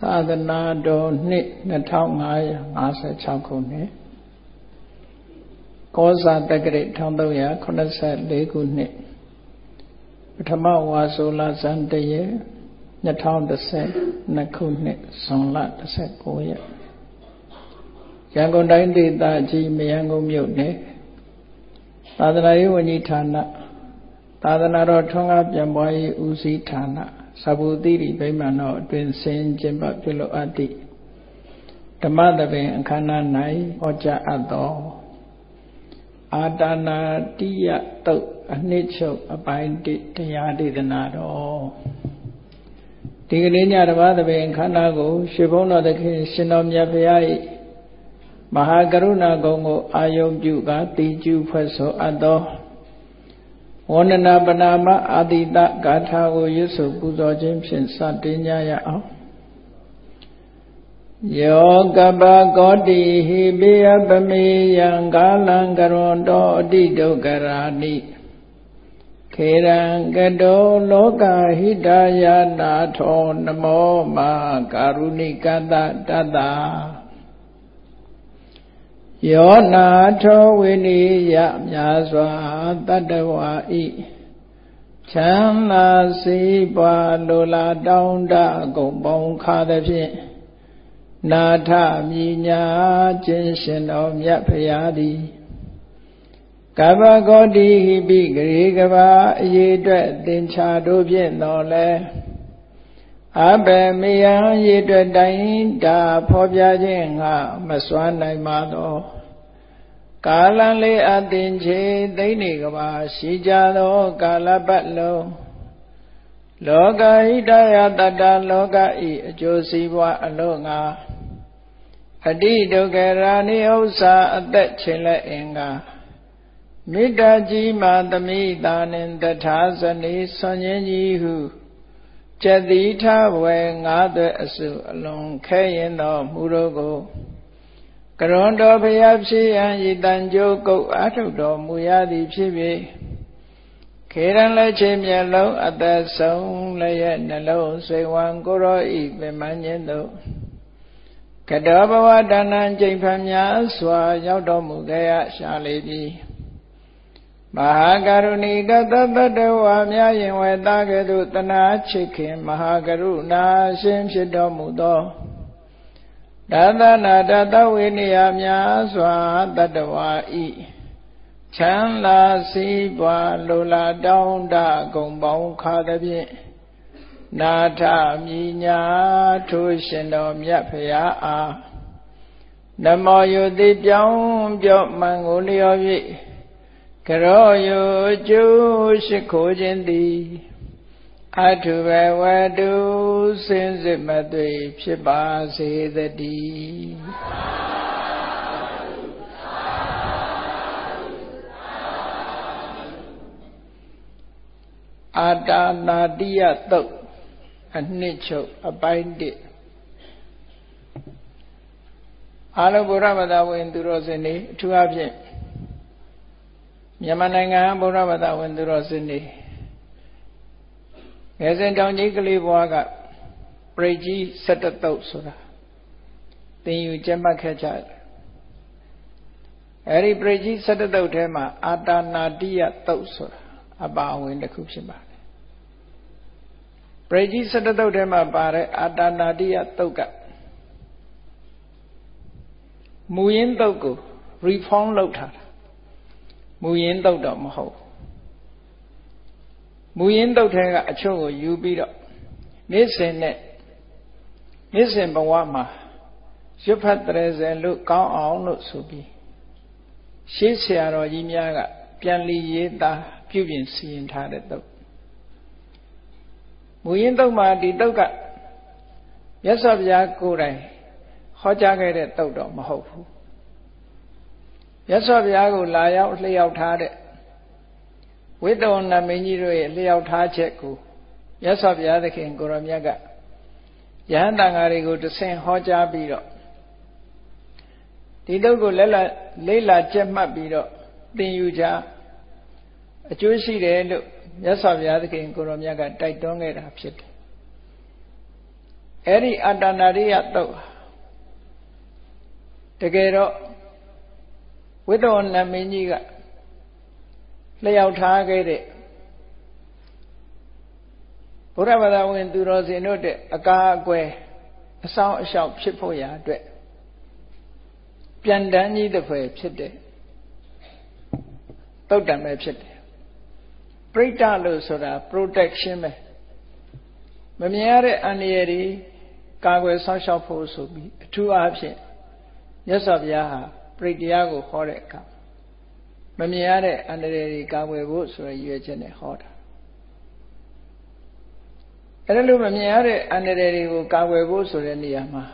သာသနာတော်နှစ်2556ခုနှစ်ကောဇာတက္ကရာ1384ခုနှစ်ပထမဝါဆိုလဇန်တရေ2012ခုနှစ်ဇွန်လ19ရက်ရန်ကုန်တိုင်းဒေသကြီးမရန်ကုန်မြို့နယ်သာသနာရေးဝန်ကြီးဌာနသာသနာတော်ထွန်းကားပြန်ပွားရေးဦးစီးဌာန သဘူတိရိဗိမာန်တော်အတွင်ဆင်းကျင်းပပြုလုပ်အပ်သည့်ဓမ္မသဘင်အခမ်းအနား၌ဟောကြားအပ်သောအာတာနာတိယတုတ်အနှစ်ချုပ်အပိုင်းတရားဒေသနာတော်ဒီကနေ့ညဓမ္မသဘင်အခမ်းအနားကိုရွှေဘုန်းတော်သခင်ရှင်တော်မြတ်ဖရာ၏မဟာကရုဏာကုံကိုအာယုံပြုကာတိကျူဖွဲ့ဆိုအပ်သော ဝန္ဒနာပနာမအာတိတဂါထာကိုရွတ်ဆိုပူဇော်ခြင်းဖြင့်စတင်ကြရအောင်ယောကပကောတိဟိပိယပမေယံကာလံကရွန်တောအတိဒုက္ခရာနိခေရံကတောလောကဟိတယနာထောနမောမာကာရုဏိကတတတ္တာ ယောနာထောဝိနိယမြာစွာတတ္တဝါဤချမ်းသာစေပွားလိုလားတောင်းတကုံပေါင်းခါသဖြင့်နာထမြညာခြင်းရှင်တော်မြတ်ဖရာသည်ကဗ္ဗဂောတိဟိပိဂရေကဘာအရေးအတွက်သင်္ချာတို့ဖြင့်တော်လဲ အဘယ်မယံရည်အတွက်တိုင်းတာဖော်ပြခြင်းငါမစွမ်းနိုင်ပါသောကာလံလေးအသင်ချေသိနေကဘာရှိကြသောကာလပတ်လုံးလောကဟိတယတတလောကဤအကျိုးစီးပွားအလို့ငါအတိဒုက္ခရာနိဥ္စာအသက်ချင်းလက်အင်္ဂါမေတ္တာကြီးမာသမိတာနှင့်တထာဇနီဆွန်ခြင်းကြီးဟု ကျက်တိထဝေငါးသွဲအစုအလုံးခဲရင်တော်မူတို့ကိုကရွန်တော်ဘုရားဖြစ်ရန်ဤတန်ကြိုးကုတ်အာထုတ်တော်မူရသည်ဖြစ်၍ခေရန်လက်ချင်းမျက်လုံးအသက်ဆုံးလည်းရဲ့နှလုံးစိတ်ဝံကိုရောဤပင်မခြင်းတို့ကတောဘဝတဏ္ဏကျိန်ဖန်များစွာရောက်တော်မူခဲ့ရရှာလေပြီ မဟာကရုဏီကသတ္တဝါများရင်ဝေသားကဲ့သို့တနာချစ်ခင်မဟာကရုဏာရှင်ဖြစ်တော်မူသောဒါသနာတတဝိနည်းများစွာတတ္တဝါဤချမ်းသာစီးပွားလိုလားတောင်းတဂုံပေါင်းခါသဖြင့်နာထမြညာထိုးရှင်တော်မြတ်ဖရာအားနမောယုတိပြောင်းပြော့မှန်ကိုလျော်၍ ကရောယုကျိုးရှိခိုးခြင်းသည်အထုဘဝတုစင်စစ်မသွေဖြစ်ပါစေတည်းအာတာနာတိယတုတ်အနှစ်ချုပ်အပိုင်းတစ်အာလုံးဗုဒ္ဓဘာသာဝင်သူတော်စင်တွေအထူးအဖြင့် မြန်မာနိုင်ငံဗုဒ္ဓဘာသာဝင်သူတော်စင်တွေငယ်စဉ်တောင်ကြီးကလေးဘွားကပရိတ်ကြီး17တုပ်ဆိုတာသင်ယူကျက်မှတ်ခဲ့ကြတယ်အဲဒီပရိတ်ကြီး17တုပ်ထဲမှာအာတာနာတိယတုပ်ဆိုတာအပါအဝင်တစ်ခုဖြစ်ပါတယ်ပရိတ်ကြီး17တုပ်ထဲမှာပါတဲ့အာတာနာတိယတုပ်ကမူရင်းတုပ်ကို reform လုပ်ထားတာ မူရင်းတုပ်တော့မဟုတ်မူရင်းတုတ်ထဲကအချို့ကိုယူပြီးတော့နေ့စဉ်နဲ့နေ့စဉ်ဘဝမှာရွတ်ဖတ်တဲ့ဇယ်လို့ကောင်းအောင်လို့ဆိုပြီးရှေးဆရာတော်ကြီးများကပြန်လီရေးသားပြုပြင်စီရင်ထားတဲ့တုတ်မူရင်းတုတ်မှာဒီတုတ်ကမြတ်စွာဘုရားကိုယ်တိုင်ဟောကြားခဲ့တဲ့တုတ်တော့မဟုတ်ဘူး မြတ်စွာဘုရားကိုလာရောက်လျှောက်ထားတဲ့ဝိတ္တဝဏမင်းကြီးတို့ရဲ့လျှောက်ထားချက်ကိုမြတ်စွာဘုရားသခင်ကိုရောမြတ်ကယဟန်တန်ဃာတွေကိုတဆင့်ဟောကြားပြီးတော့ဒီတုတ်ကိုလက်လက်လေးလာကျက်မှတ်ပြီးတော့သင်ယူကြအကျိုးရှိတယ်လို့မြတ်စွာဘုရားသခင်ကိုရောမြတ်ကတိုက်တွန်းခဲ့တာဖြစ်တယ်အဲ့ဒီအတ္တနာရိယတုတ်တကယ်တော့ ဝိတ္တဝနမင်းကြီးကလျှောက်ထားခဲ့တဲ့ဘုရားဘာသာဝင်သူတော်စင်တို့တဲ့အကာအကွယ်အဆောင်အရှောက်ဖြစ်ဖို့ရာအတွက်ပြန်တန်းကြီးတစ်ဖွဲ့ဖြစ်တဲ့တုတ်တံပဲဖြစ်တယ်ပရိတ္တလို့ဆိုတာ protection ပဲမမြင်ရတဲ့အန္တရာယ်တွေကာကွယ်ဆောက်ရှောက်ဖို့ဆိုပြီးအထူးအားဖြင့်မြတ်စွာဘုရားဟာ ပရိတရားကိုဟောတဲ့အခါမမြင်ရတဲ့အန္တရာယ်တွေကာကွယ်ဖို့ဆိုရည်ရွယ်ချက်နဲ့ဟောတာအဲလိုမမြင်ရတဲ့အန္တရာယ်တွေကိုကာကွယ်ဖို့ဆိုတဲ့နေရာမှာ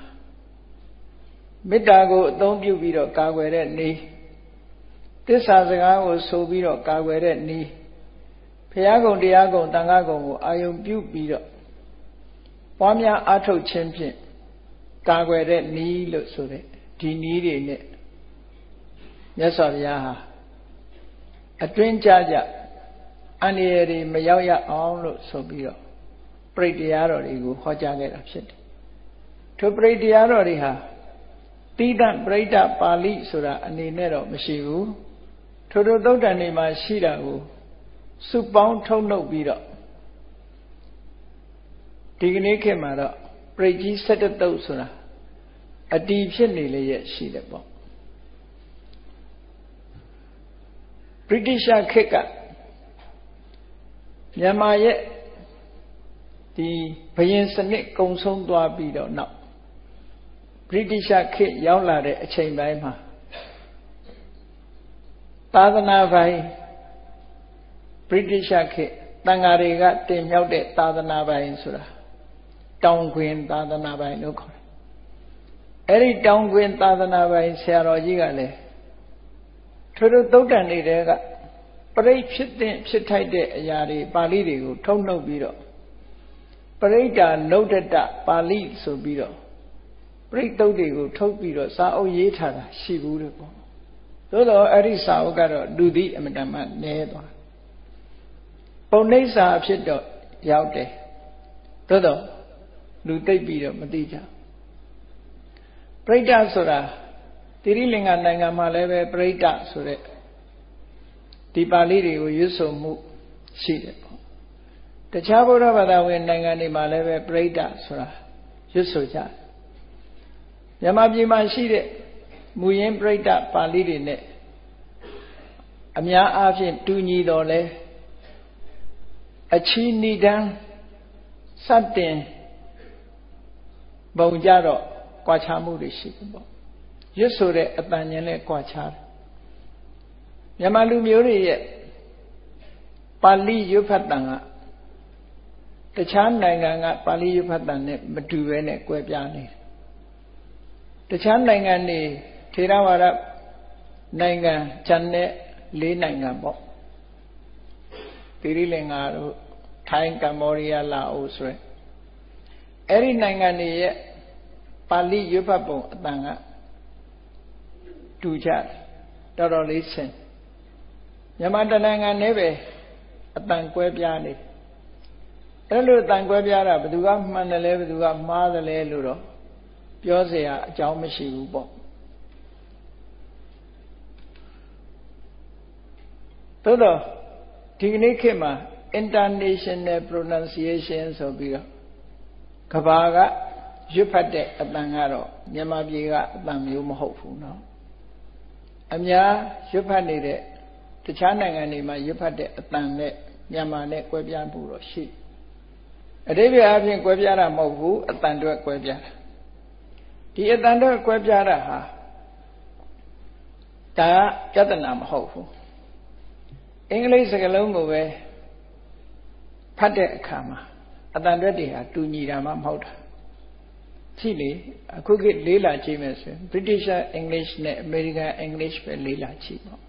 မေတ္တာကိုအသုံးပြုပြီးတော့ကာကွယ်တဲ့နေသစ္စာစကားကိုဆိုပြီးတော့ကာကွယ်တဲ့နေဘုရားကုံတရားကုံတန်ခါကုံကိုအာယုံပြုပြီးတော့ပွားများအားထုတ်ခြင်းဖြင့်ကာကွယ်တဲ့နီးလို့ဆိုတဲ့ဒီနီးတွေနဲ့ မြတ်စွာဘုရားဟာအတွင်းကြကြအန္တရာယ်တွေမရောက်ရအောင်လို့ဆိုပြီးတော့ပရိတရားတော်တွေကိုဟောကြားခဲ့တာဖြစ်တယ်။ထိုပရိတရားတော်တွေဟာတိဒပရိဒပါဠိဆိုတာအနေနဲ့တော့မရှိဘူး။ထိုထိုသုတ်တန်တွေမှာရှိတာကိုစုပေါင်းထုံနှုတ်ပြီးတော့ဒီကနေ့ခေတ်မှာတော့ပရိကြီး17တုပ်ဆိုတာအတီဖြစ်နေလေရဲ့ရှိတယ်ပေါ့ ဗြိတိရှခေတ်ကမြန်မာရဲ့ဒီဘယင်စနစ်ကုံဆုံးသွားပြီးတော့နောက်ဗြိတိရှခေတ်ရောက်လာတဲ့အချိန်ပိုင်းမှာသာသနာပိုင်းဗြိတိရှခေတ်တန်ဃာတွေကတင်မြောက်တဲ့သာသနာပိုင်းဆိုတာတောင်ခွင်သာသနာပိုင်းလို့ခေါ်တယ်အဲ့ဒီတောင်ခွင်သာသနာပိုင်းဆရာတော်ကြီးကလည်း ထို့ထို့သုတ်တန်နေတဲ့ကပရိဖြစ်တဲ့ဖြစ်ထိုက်တဲ့အရာတွေပါဠိတွေကိုထုံနှုတ်ပြီးတော့ပရိဒါနုဒတပါဠိဆိုပြီးတော့ပရိသုတ်တွေကိုထုတ်ပြီးတော့စာအုပ်ရေးထားတာရှိဘူးလို့ပေါ့သို့တော့အဲ့ဒီစာအုပ်ကတော့လူသည်အမတန်မှနည်းသွားပုံနှိမ့်စာဖြစ်တော့ရောက်တယ်သို့တော့လူသိပ်ပြီးတော့မသိကြပရိဒတ်ဆိုတာ တိရိလင်္ကာနိုင်ငံမှာလည်းပဲပရိဒတ်ဆိုတဲ့ဒီပါဠိတွေကိုရွတ်ဆိုမှုရှိတယ်ပေါ့တခြားဘုရားဘာသာဝင်နိုင်ငံတွေမှာလည်းပဲပရိဒတ်ဆိုတာရွတ်ဆိုကြတယ်မြန်မာပြည်မှာရှိတဲ့မူရင်းပရိဒတ်ပါဠိတွေနဲ့အများအားဖြင့်တူညီတော်လဲအချီနိဒံစတင်ဘုံကြတော့ကွာခြားမှုတွေရှိတယ်ပေါ့ ရွတ်ဆိုတဲ့အတန်ဉာဏ်နဲ့ကွာခြားတယ်မြန်မာလူမျိုးတွေရဲ့ပါဠိရွတ်ဖတ်တန်ကတခြားနိုင်ငံကပါဠိရွတ်ဖတ်တန်နဲ့မတူဘဲနဲ့ကွဲပြားနေတယ်တခြားနိုင်ငံတွေထေရဝါဒနိုင်ငံဂျန်နဲ့လေးနိုင်ငံပေါ့သီရိလင်္ကာတို့ထိုင်းကမ္ဘောဒီးယားလာအိုဆိုရယ်အဲ့ဒီနိုင်ငံတွေရဲ့ပါဠိရွတ်ဖတ်ပုံအတန်က တူကြတော်တော်လေးဆင်မြန်မာတနိုင်ငံနဲ့ပဲအတန်ကွဲပြားနေအဲ့လိုအတန်ကွဲပြားတာဘယ်သူကမှန်တယ်လဲဘယ်သူကမှားတယ်လဲလို့တော့ပြောเสียအကြောင်းမရှိဘူးပေါ့သို့တော့ဒီကနေ့ခေတ်မှာ international pronunciation ဆိုပြီးတော့ကဘာကရွတ်ဖတ်တဲ့အတန်ကတော့မြန်မာပြည်ကအတန်မျိုးမဟုတ်ဘူးเนาะ အများရွတ်ဖတ်နေတဲ့တခြားနိုင်ငံတွေမှာရွတ်ဖတ်တဲ့အတန်နဲ့မြန်မာနဲ့ကွဲပြားမှုတော့ရှိအတိပ္ပယ်အပြင်ကွဲပြားတာမဟုတ်ဘူးအတန်တွေကွဲပြားတာဒီအတန်တွေကွဲပြားတာဟာဒါပြဿနာမဟုတ်ဘူးအင်္ဂလိပ်စကားလုံးကိုပဲဖတ်တဲ့အခါမှာအတန်တွေတွေဟာတူညီတာမှမဟုတ်တာ ကြည့်လေအခုခေတ်လေးလာကြည့်မယ်ဆိုရင် British English နဲ့ American English ပဲလေးလာကြည့်ပေါ့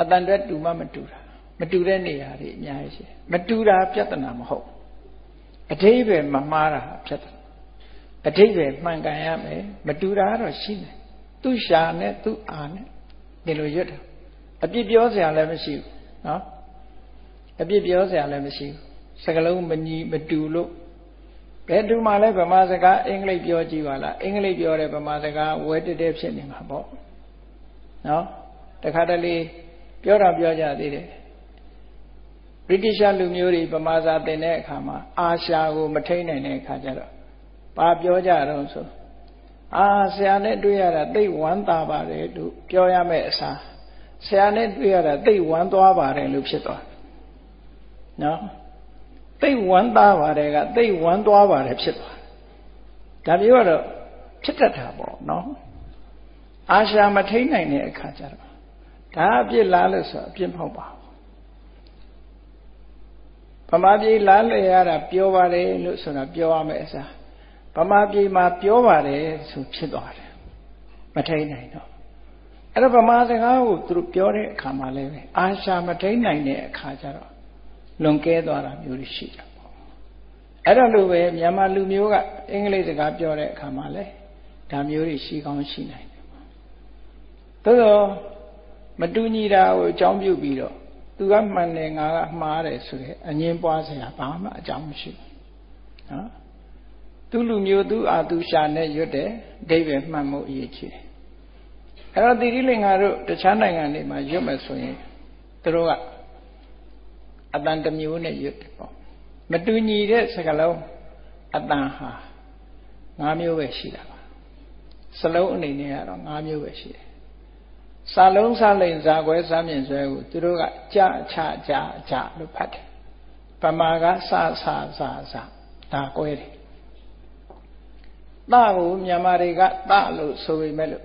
အတန်တွေတူမှမတူတာမတူတဲ့နေရာတွေအများကြီးရှိတယ်မတူတာပြဿနာမဟုတ်အတိပ္ပယ်မမှားတာပြဿနာအတိပ္ပယ်မှန်ကန်ရမယ်မတူတာကတော့ရှိတယ်သူရှာနဲ့သူအာနဲ့ဒီလိုရွတ်တာအပြစ်ပြောစရာလည်းမရှိဘူးနော်အပြစ်ပြောစရာလည်းမရှိဘူးစကလုံးမညီမတူလို့ ဘယ်သူမှလည်းဗမာစကားအင်္ဂလိပ်ပြောကြည့်ပါလားအင်္ဂလိပ်ပြောတဲ့ဗမာစကားဝဲတက်တက်ဖြစ်နေမှာပေါ့နော်တခါတလေပြောတော့ပြောကြသေးတယ်ဗြိတိရှလူမျိုးတွေဗမာစာသင်တဲ့အခါမှာအာရှာကိုမထိန်နိုင်တဲ့အခါကျတော့ဘာပြောကြတော့ဆိုအာဆရာနဲ့တွေ့ရတာသိဝမ်းသာပါတယ်လို့ပြောရမယ့်အစားဆရာနဲ့တွေ့ရတာသိဝမ်းသွားပါတယ်လို့ဖြစ်သွားနော် သိဝမ်းသာပါတယ်ကသိဝမ်းသွားပါတယ်ဖြစ်သွားဒါမျိုးကတော့ဖြစ်တတ်တာပေါ့နော်အာရှာမထိန်နိုင်တဲ့အခါကျတော့ဒါအပြစ်လားလို့ဆိုအပြစ်မဟုတ်ပါဘူးဗမာပြည်လားလေရတာပြောပါတယ်လို့ဆိုတာပြောရမယ်အစားဗမာပြည်မှာပြောပါတယ်ဆိုဖြစ်သွားတယ်မထိန်နိုင်တော့အဲ့တော့ဗမာစကားကိုသူတို့ပြောတဲ့အခါမှာလည်းပဲအာရှာမထိန်နိုင်တဲ့အခါကျတော့ လွန်ကဲသွားတာမျိုးရှိတာပေါ့အဲ့တော့လို့ပဲမြန်မာလူမျိုးကအင်္ဂလိပ်စကားပြောတဲ့အခါမှာလည်းဒါမျိုးတွေရှိကောင်းရှိနိုင်တယ်ပေါ့သို့တော့မတူညီတာကိုအကြောင်းပြုပြီးတော့သူကမှန်တယ်ငါကမှားတယ်ဆိုတဲ့အငင်းပွားစရာဘာမှအကြောင်းမရှိဘူးနော်သူလူမျိုးသူအာသူရှာနဲ့ရွတ်တယ်ဒိဗေမှတ်မှုအရေးကြီးတယ်အဲ့တော့တိရိလင်္ကာတို့တခြားနိုင်ငံတွေမှာရွတ်မယ်ဆိုရင်သူတို့က အတန်တစ်မျိုးနဲ့ရွတ်တယ်ပေါ့မတူညီတဲ့စကားလုံးအတန်ဟာ၅မျိုးပဲရှိတာပါစလုံးအနေနဲ့ကတော့၅မျိုးပဲရှိတယ်စာလုံးစာလိန်ဇာခွဲစာမြင့်ဆွဲကိုသူတို့ကကြချကြကြလို့ဖတ်တယ်ပမာကစစစစဒါကွဲတယ်တကိုမြန်မာတွေကတလို့ဆိုပေမဲ့လို့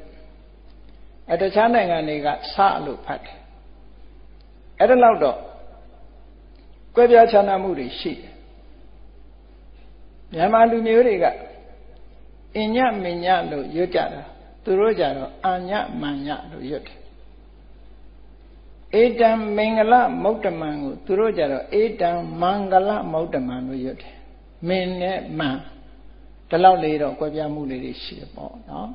အဲတခြားနိုင်ငံတွေကဆလို့ဖတ်တယ်အဲ့ဒါလောက်တော့ ကွဲပြားခြားနားမှုတွေရှိတယ်မြန်မာလူမျိုးတွေကအညမညလို့ရွတ်ကြတာသူတို့ကြတော့အာညမညလို့ရွတ်တယ်ဧတံမင်္ဂလမௌတ္တမံကိုသူတို့ကြတော့ဧတံမင်္ဂလမௌတ္တမံလို့ရွတ်တယ်မင်းနဲ့မန်ဒီလောက်လေးတော့ကွဲပြားမှုလေးတွေရှိတယ်ပေါ့နော်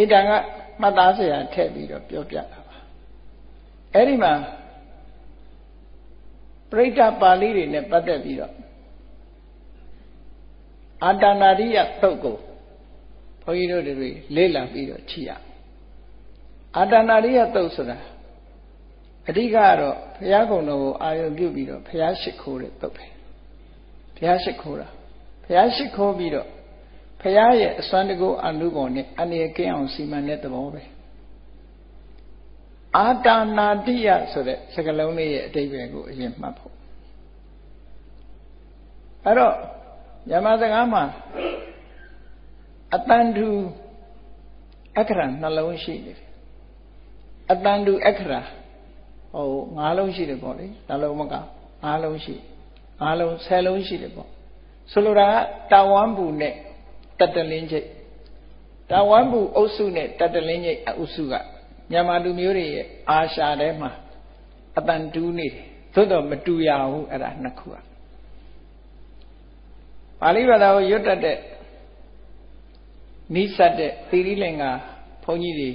ဧတံကမှတ်သားစရာထည့်ပြီးတော့ပြောပြတာပါအဲ့ဒီမှာ ပရိဋ္ဌပါဠိတွေနဲ့ပတ်သက်ပြီးတော့အာတနာရိယသုတ်ကိုဘုန်းကြီးတို့တွေလေ့လာပြီးတော့ကြည့်ရအာတနာရိယသုတ်ဆိုတာအဓိကကတော့ဘုရားကုံတော်ကိုအာရုံပြုပြီးတော့ဘုရားရှိခိုးတဲ့သုတ်ပဲဘုရားရှိခိုးတာဘုရားရှိခိုးပြီးတော့ဘုရားရဲ့အစွမ်းတကူအနုဘောနဲ့အနေကင်းအောင်စီမံတဲ့သဘောပဲ အာတာနာတိယဆိုတဲ့စကားလုံးလေးရဲ့အတိတ်ပဲကိုအရင်မှတ်ဖို့အဲ့တော့မြန်မာစကားမှာအတန်တူအခရာနှလုံးရှိနေတယ်အတန်တူအခရာဟို၅လုံးရှိတယ်ပေါ့လေနှလုံးမက၅လုံးရှိ၅လုံး၁၀လုံးရှိတယ်ပေါ့ဆိုလိုတာကတာဝမ်ဘူးနဲ့တတလင်းချိတ်တာဝမ်ဘူးအုပ်စုနဲ့တတလင်းချိတ်အုပ်စုက မြန်မာလူမျိုးတွေရဲ့အာရှာထဲမှာအတန်တူးနေတယ်သို့တော့မတူရဘူးအဲ့ဒါနှစ်ခုကပါဠိဘာသာကိုရွတ်တတ်တဲ့နိစ္စတဲ့သီရိလင်္ကာဘုန်းကြီးတွေ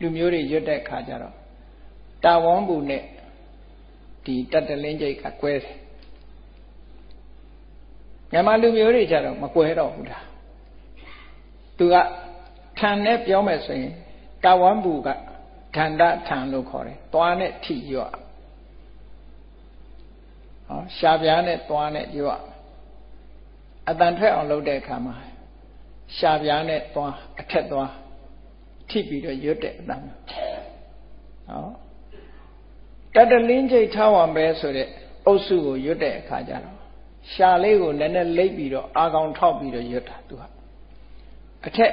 လူမျိုးတွေရွတ်တဲ့ခါကျတော့တာဝမ်ဘူးနဲ့ဒီတတလင်းချိတ်ကကွဲတယ်မြန်မာလူမျိုးတွေကြတော့မကွဲတော့ဘူးလားသူကထန်နဲ့ပြောမယ်ဆိုရင်တာဝမ်ဘူက ဒန္တထန်လို့ခေါ်တယ်။သွားနဲ့ထိရွတ်။ဟောရှားပြားနဲ့သွားနဲ့ရွတ်။အတန်ထွက်အောင်လုပ်တဲ့အခါမှာရှားပြားနဲ့သွားအထက်သွားထိပြီးတော့ရွတ်တဲ့အတန်။ဟောတတလင်းကျိတ်ထားဝံပဲဆိုတဲ့အုပ်စုကိုရွတ်တဲ့အခါကျတော့ရှာလေးကိုနည်းနည်းလိပ်ပြီးတော့အာကောင်ထောက်ပြီးတော့ရွတ်တာသူကအထက်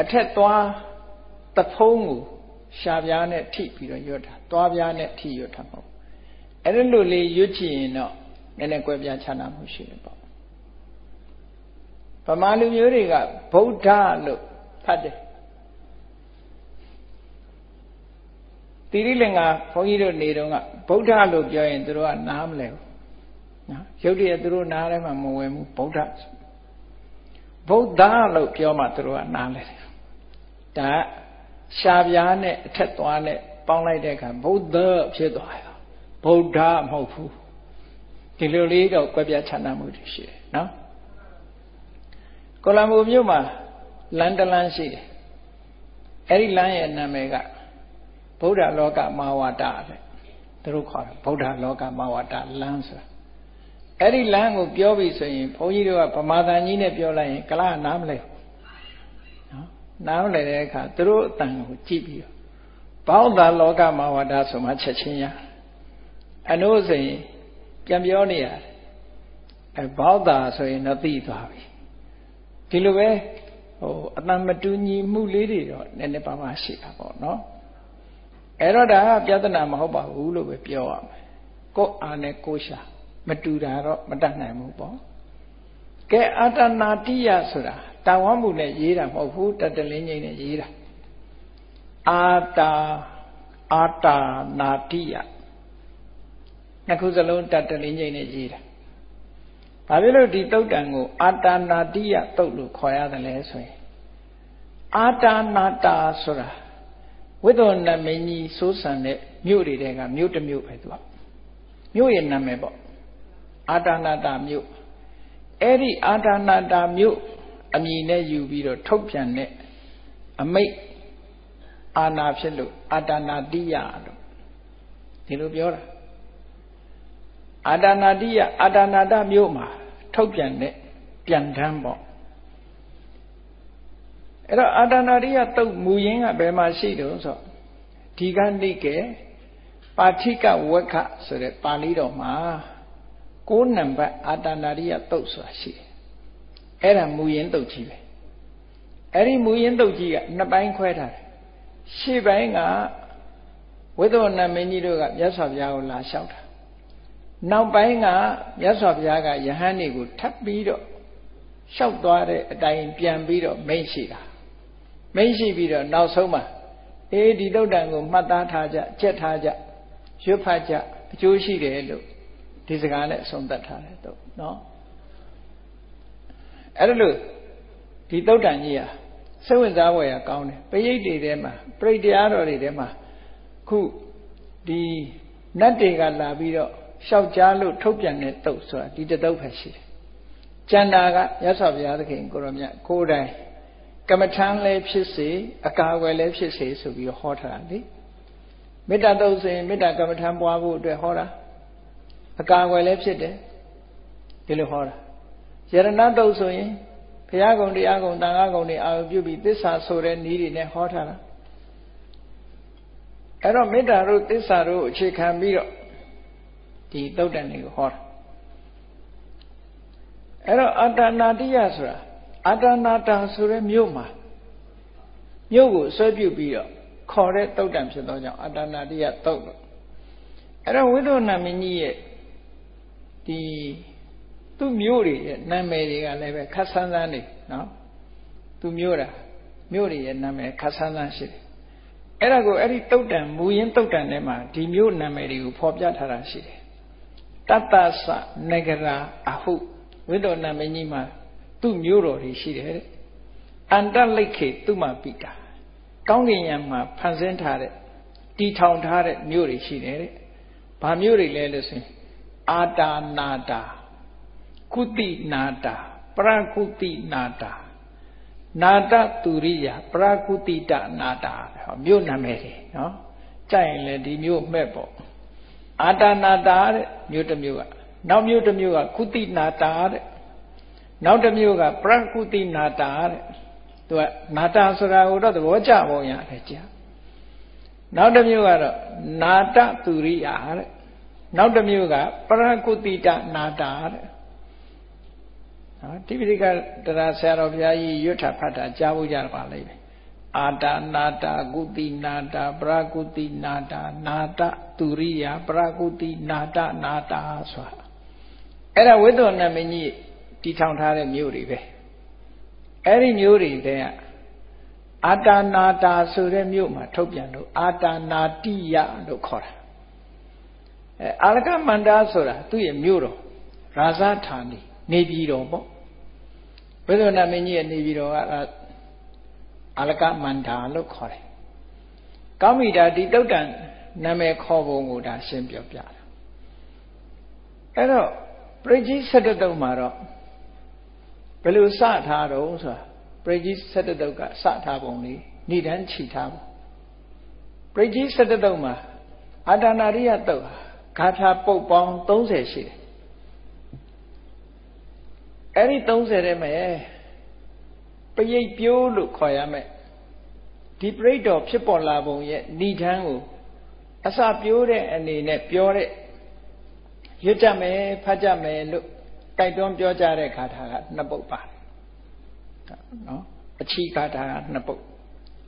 အထက်သွားတဖုံးကို ရှာပြားနဲ့ထိပြီးတော့ရွတ်တာသွားပြားနဲ့ထိရွတ်တာမဟုတ်အဲ့ဒါလိုလေးရွတ်ချင်ရင်တော့နည်းနည်းကွဲပြားခြားနာမှုရှိတယ်ပေါ့ဗမာလူမျိုးတွေကဗုဒ္ဓလို့ဖတ်တယ်တိရိလင်္ကာဘုန်းကြီးတို့နေတော့ကဗုဒ္ဓလို့ပြောရင်သူတို့ကနားမလဲဘူးနော်ရုပ်တရက်သူတို့နားထဲမှာမဝင်ဘူးဗုဒ္ဓဗုဒ္ဓလို့ပြောမှသူတို့ကနားလဲတယ်ဒါ ရှားပြားနဲ့အထက်သွားနဲ့ပေါင်းလိုက်တဲ့အခါဗုဒ္ဓဖြစ်သွားရောဗုဒ္ဓမဟုတ်ဘူးဒီလိုလေးတော့ကွဲပြားခြားနားမှုတွေရှိတယ်နော်ကိုလံဘိုမြို့မှာလမ်းတလမ်းရှိတယ်အဲ့ဒီလမ်းရဲ့နာမည်ကဗုဒ္ဓလောကမာဝတာတဲ့သူတို့ခေါ်တယ်ဗုဒ္ဓလောကမာဝတာလမ်းဆိုတာအဲ့ဒီလမ်းကိုပြောပြီဆိုရင်ဘုန်းကြီးတို့ကဗမာတန်ကြီးနဲ့ပြောလိုက်ရင်ကလားနားမလဲနော် နားမလဲတဲ့အခါသူတို့အတန်ကိုကြည့်ပြီးတော့ဘောဓလောကမာဝတာဆိုမှချက်ချင်းရအနုဆိုရင်ပြန်ပြောနေရတယ်အဲဘောဓဆိုရင်တော့သိသွားပြီဒီလိုပဲဟိုအတန်မတူညီမှုလေးတွေတော့နည်းနည်းပါးပါးရှိတာပေါ့နော်အဲ့တော့ဒါကပြဿနာမဟုတ်ပါဘူးလို့ပဲပြောရမယ်ကိုယ်အာနဲ့ကိုယ်ရှာမတူတာတော့မတတ်နိုင်ဘူးပေါ့ ကဲအာတနာတိယဆိုတာတာဝမှုနဲ့ရေးတာမဟုတ်ဘူးတတလင်းကြီးနဲ့ရေးတာအာတာအာတာနာတိယနှစ်ခုစလုံးတတလင်းကြီးနဲ့ရေးတာဘာဖြစ်လို့ဒီတုတ်တန်ကိုအာတာနာတိယတုတ်လို့ခေါ်ရတယ်လဲဆိုရင်အာတာနာတာဆိုတာဝိသောနာမင်းကြီးစိုးစံတဲ့မြို့တွေတဲကမြို့တစ်မြို့ပဲသူကမြို့ရဲ့နာမည်ပေါ့အာတာနာတာမြို့ အဲ့ဒီအာတာနာတာမြို့အမည်နဲ့ယူပြီးတော့ထုတ်ပြန်တဲ့အမိတ်အာနာဖြစ်လို့အာတာနာတိယလို့ဒီလိုပြောတာအာတာနာတိယအာတာနာတမြို့မှာထုတ်ပြန်တဲ့ပြန်တန်းပေါ့အဲ့တော့အာတာနာရိယတုတ်မူရင်းကဘယ်မှာရှိတုံးဆိုဒီကနိကေပါဋိကဝက္ခဆိုတဲ့ပါဠိတော်မှာ 9နံပါတ်အာတာနာရိယတုတ်ဆိုတာရှိတယ်အဲ့ဒါမူရင်းတုတ်ကြီးပဲအဲ့ဒီမူရင်းတုတ်ကြီးကနှစ်ပိုင်းခွဲထားတယ်ရှေ့ပိုင်းကဝိသဝနမင်းကြီးတို့ကမြတ်စွာဘုရားကိုလာလျှောက်တာနောက်ပိုင်းကမြတ်စွာဘုရားကယဟန်တွေကိုထပ်ပြီးတော့လျှောက်သွားတဲ့အတိုင်းပြန်ပြီးတော့မိန့်ရှိတာမိန့်ရှိပြီးတော့နောက်ဆုံးမှာအေးဒီတုတ်တန်ကိုမှတ်သားထားကြကြက်ထားကြရွတ်ဖတ်ကြအကျိုးရှိတယ်လို့ ဒီစကားနဲ့အဆုံးသတ်ထားတယ်တော့နော်အဲ့ဒါလို့ဒီတုတ်တန်ကြီးဟာစိတ်ဝင်စားဖွယ်ရကောင်းတယ်ပရိတ်တွေထဲမှာပြိတ္တရားတော်တွေထဲမှာခုဒီနတ်တွေကလာပြီးတော့ရှောက်ကြားလို့ထုတ်ပြန်တဲ့တုတ်ဆိုတာဒီတတုတ်ပဲရှိတယ်ကျန်တာကရသော်ဘုရားသခင်ကိုရမြတ်ကိုယ်တိုင်ကမ္မထမ်းလည်းဖြစ်စေအကာအကွယ်လည်းဖြစ်စေဆိုပြီးဟောထားတာလေမေတ္တာတုတ်ဆိုရင်မေတ္တာကမ္မထမ်းပွားဖို့အတွက်ဟောတာ အကာအကွယ်လည်းဖြစ်တယ်ဒီလိုဟောတာယရဏတုတ်ဆိုရင်ဘုရားကုံတရားကုံတန်ခါကုံတွေအာရုံပြုပြီးသစ္စာဆိုတဲ့နည်းတွေနဲ့ဟောထားတာအဲ့တော့မေတ္တာတို့သစ္စာတို့အခြေခံပြီးတော့ဒီသုတ်တန်တွေကိုဟောတာအဲ့တော့အတ္တနာတိယဆိုတာအတ္တနာတာဆိုတဲ့မြို့မှာမြို့ကိုဆွဲပြုတ်ပြီးတော့ခေါ်တဲ့သုတ်တန်ဖြစ်သောကြောင့်အတ္တနာတိယသုတ်လို့အဲ့တော့ဝိသုဏမင်းကြီးရဲ့ ဒီသူ့မြို့တွေရဲ့နာမည်တွေကလည်းပဲခတ်ဆန်းဆန်းနေနော်သူမြို့တာမြို့တွေရဲ့နာမည်ခတ်ဆန်းဆန်းရှိတယ်အဲ့ဒါကိုအဲ့ဒီတုတ်တန်မူရင်းတုတ်တန်ထဲမှာဒီမြို့နာမည်တွေကိုဖော်ပြထားတာရှိတယ်တတ္တသနဂရာအဟုဝိတ္တနာမင်းကြီးမှာသူ့မျိုးတော်တွေရှိတယ်တဲ့အန္တလိတ်ခေသူ့မှာပိတာကောင်းကင်ယံမှာဖန်ဆင်းထားတဲ့တီထောင်ထားတဲ့မျိုးတွေရှိတယ်တဲ့ဘာမျိုးတွေလဲလို့ဆိုရင် အာတာနာတာကုတိနာတာပရကုတိနာတာနာတသူရိယပရကုတိတနာတာဟောမြို့နာမည်တွေနော်ကြိုက်ရင်လည်းဒီမြို့မှဲ့ပေါ့အာတာနာတာတဲ့မြို့တစ်မြို့ကနောက်မြို့တစ်မြို့ကကုတိနာတာတဲ့နောက်တစ်မြို့ကပရကုတိနာတာတဲ့သူကနာတာဆိုတာကိုတော့သဘောကျပုံရတယ်ကြာနောက်တစ်မြို့ကတော့နာတသူရိယာတဲ့ နောက်တစ်မြို့ကပရကုတိတနာတာတဲ့နော်တိပိဋကတရားဆရာတော်ဘုရားကြီးရွတ်ထဖတ်တာကြားဖို့ကြပါလိမ့်မယ်အာတာနာတာကုတိနာတာပရာကုတိနာတာနာတသူရိယပရာကုတိနာတနာတာဆိုတာအဲ့ဒါဝိသောနာမင်းကြီးတည်ထောင်ထားတဲ့မြို့တွေပဲအဲ့ဒီမြို့တွေတဲ့အာတာနာတာဆိုတဲ့မြို့မှာထုတ်ပြန်လို့အာတာနာတိယလို့ခေါ်တာ အဲအာလကမန္တာဆိုတာသူ့ရဲ့မြို့တော်ရာဇဌာနီနေပြည်တော်ပေါ့ဝိသောနာမင်းကြီးရဲ့နေပြည်တော်ကအလကမန္တာလို့ခေါ်တယ်။ကောင်းပြီဒါဒီတုတ်တန်နာမည်ခေါ်ပုံကိုဒါရှင်းပြပြတာ။အဲ့တော့ပရိကြီး17တုံမှာတော့ဘယ်လိုစထားတော့ဆိုတာပရိကြီး17တုံကစထားပုံလေးဏိဒန်းခြိထားပုံပရိကြီး17တုံမှာအာတနာရိယတုတ် ဂါထာပုတ်ပေါင်း30ရှိတယ်အဲ့ဒီ30ထဲမှာပရိတ်ပြိုးလို့ခေါ်ရမယ်ဒီပရိတ်တော်ဖြစ်ပေါ်လာပုံရဲ့ဏိဒန်းကိုအစပြိုးတဲ့အနေနဲ့ပြောတဲ့ရွတ်ကြမယ်ဖတ်ကြမယ်လို့တိုက်တွန်းပြောကြတဲ့ခါထာကနှစ်ပုဒ်ပါတယ်နော်အချီခါထာကနှစ်ပုဒ်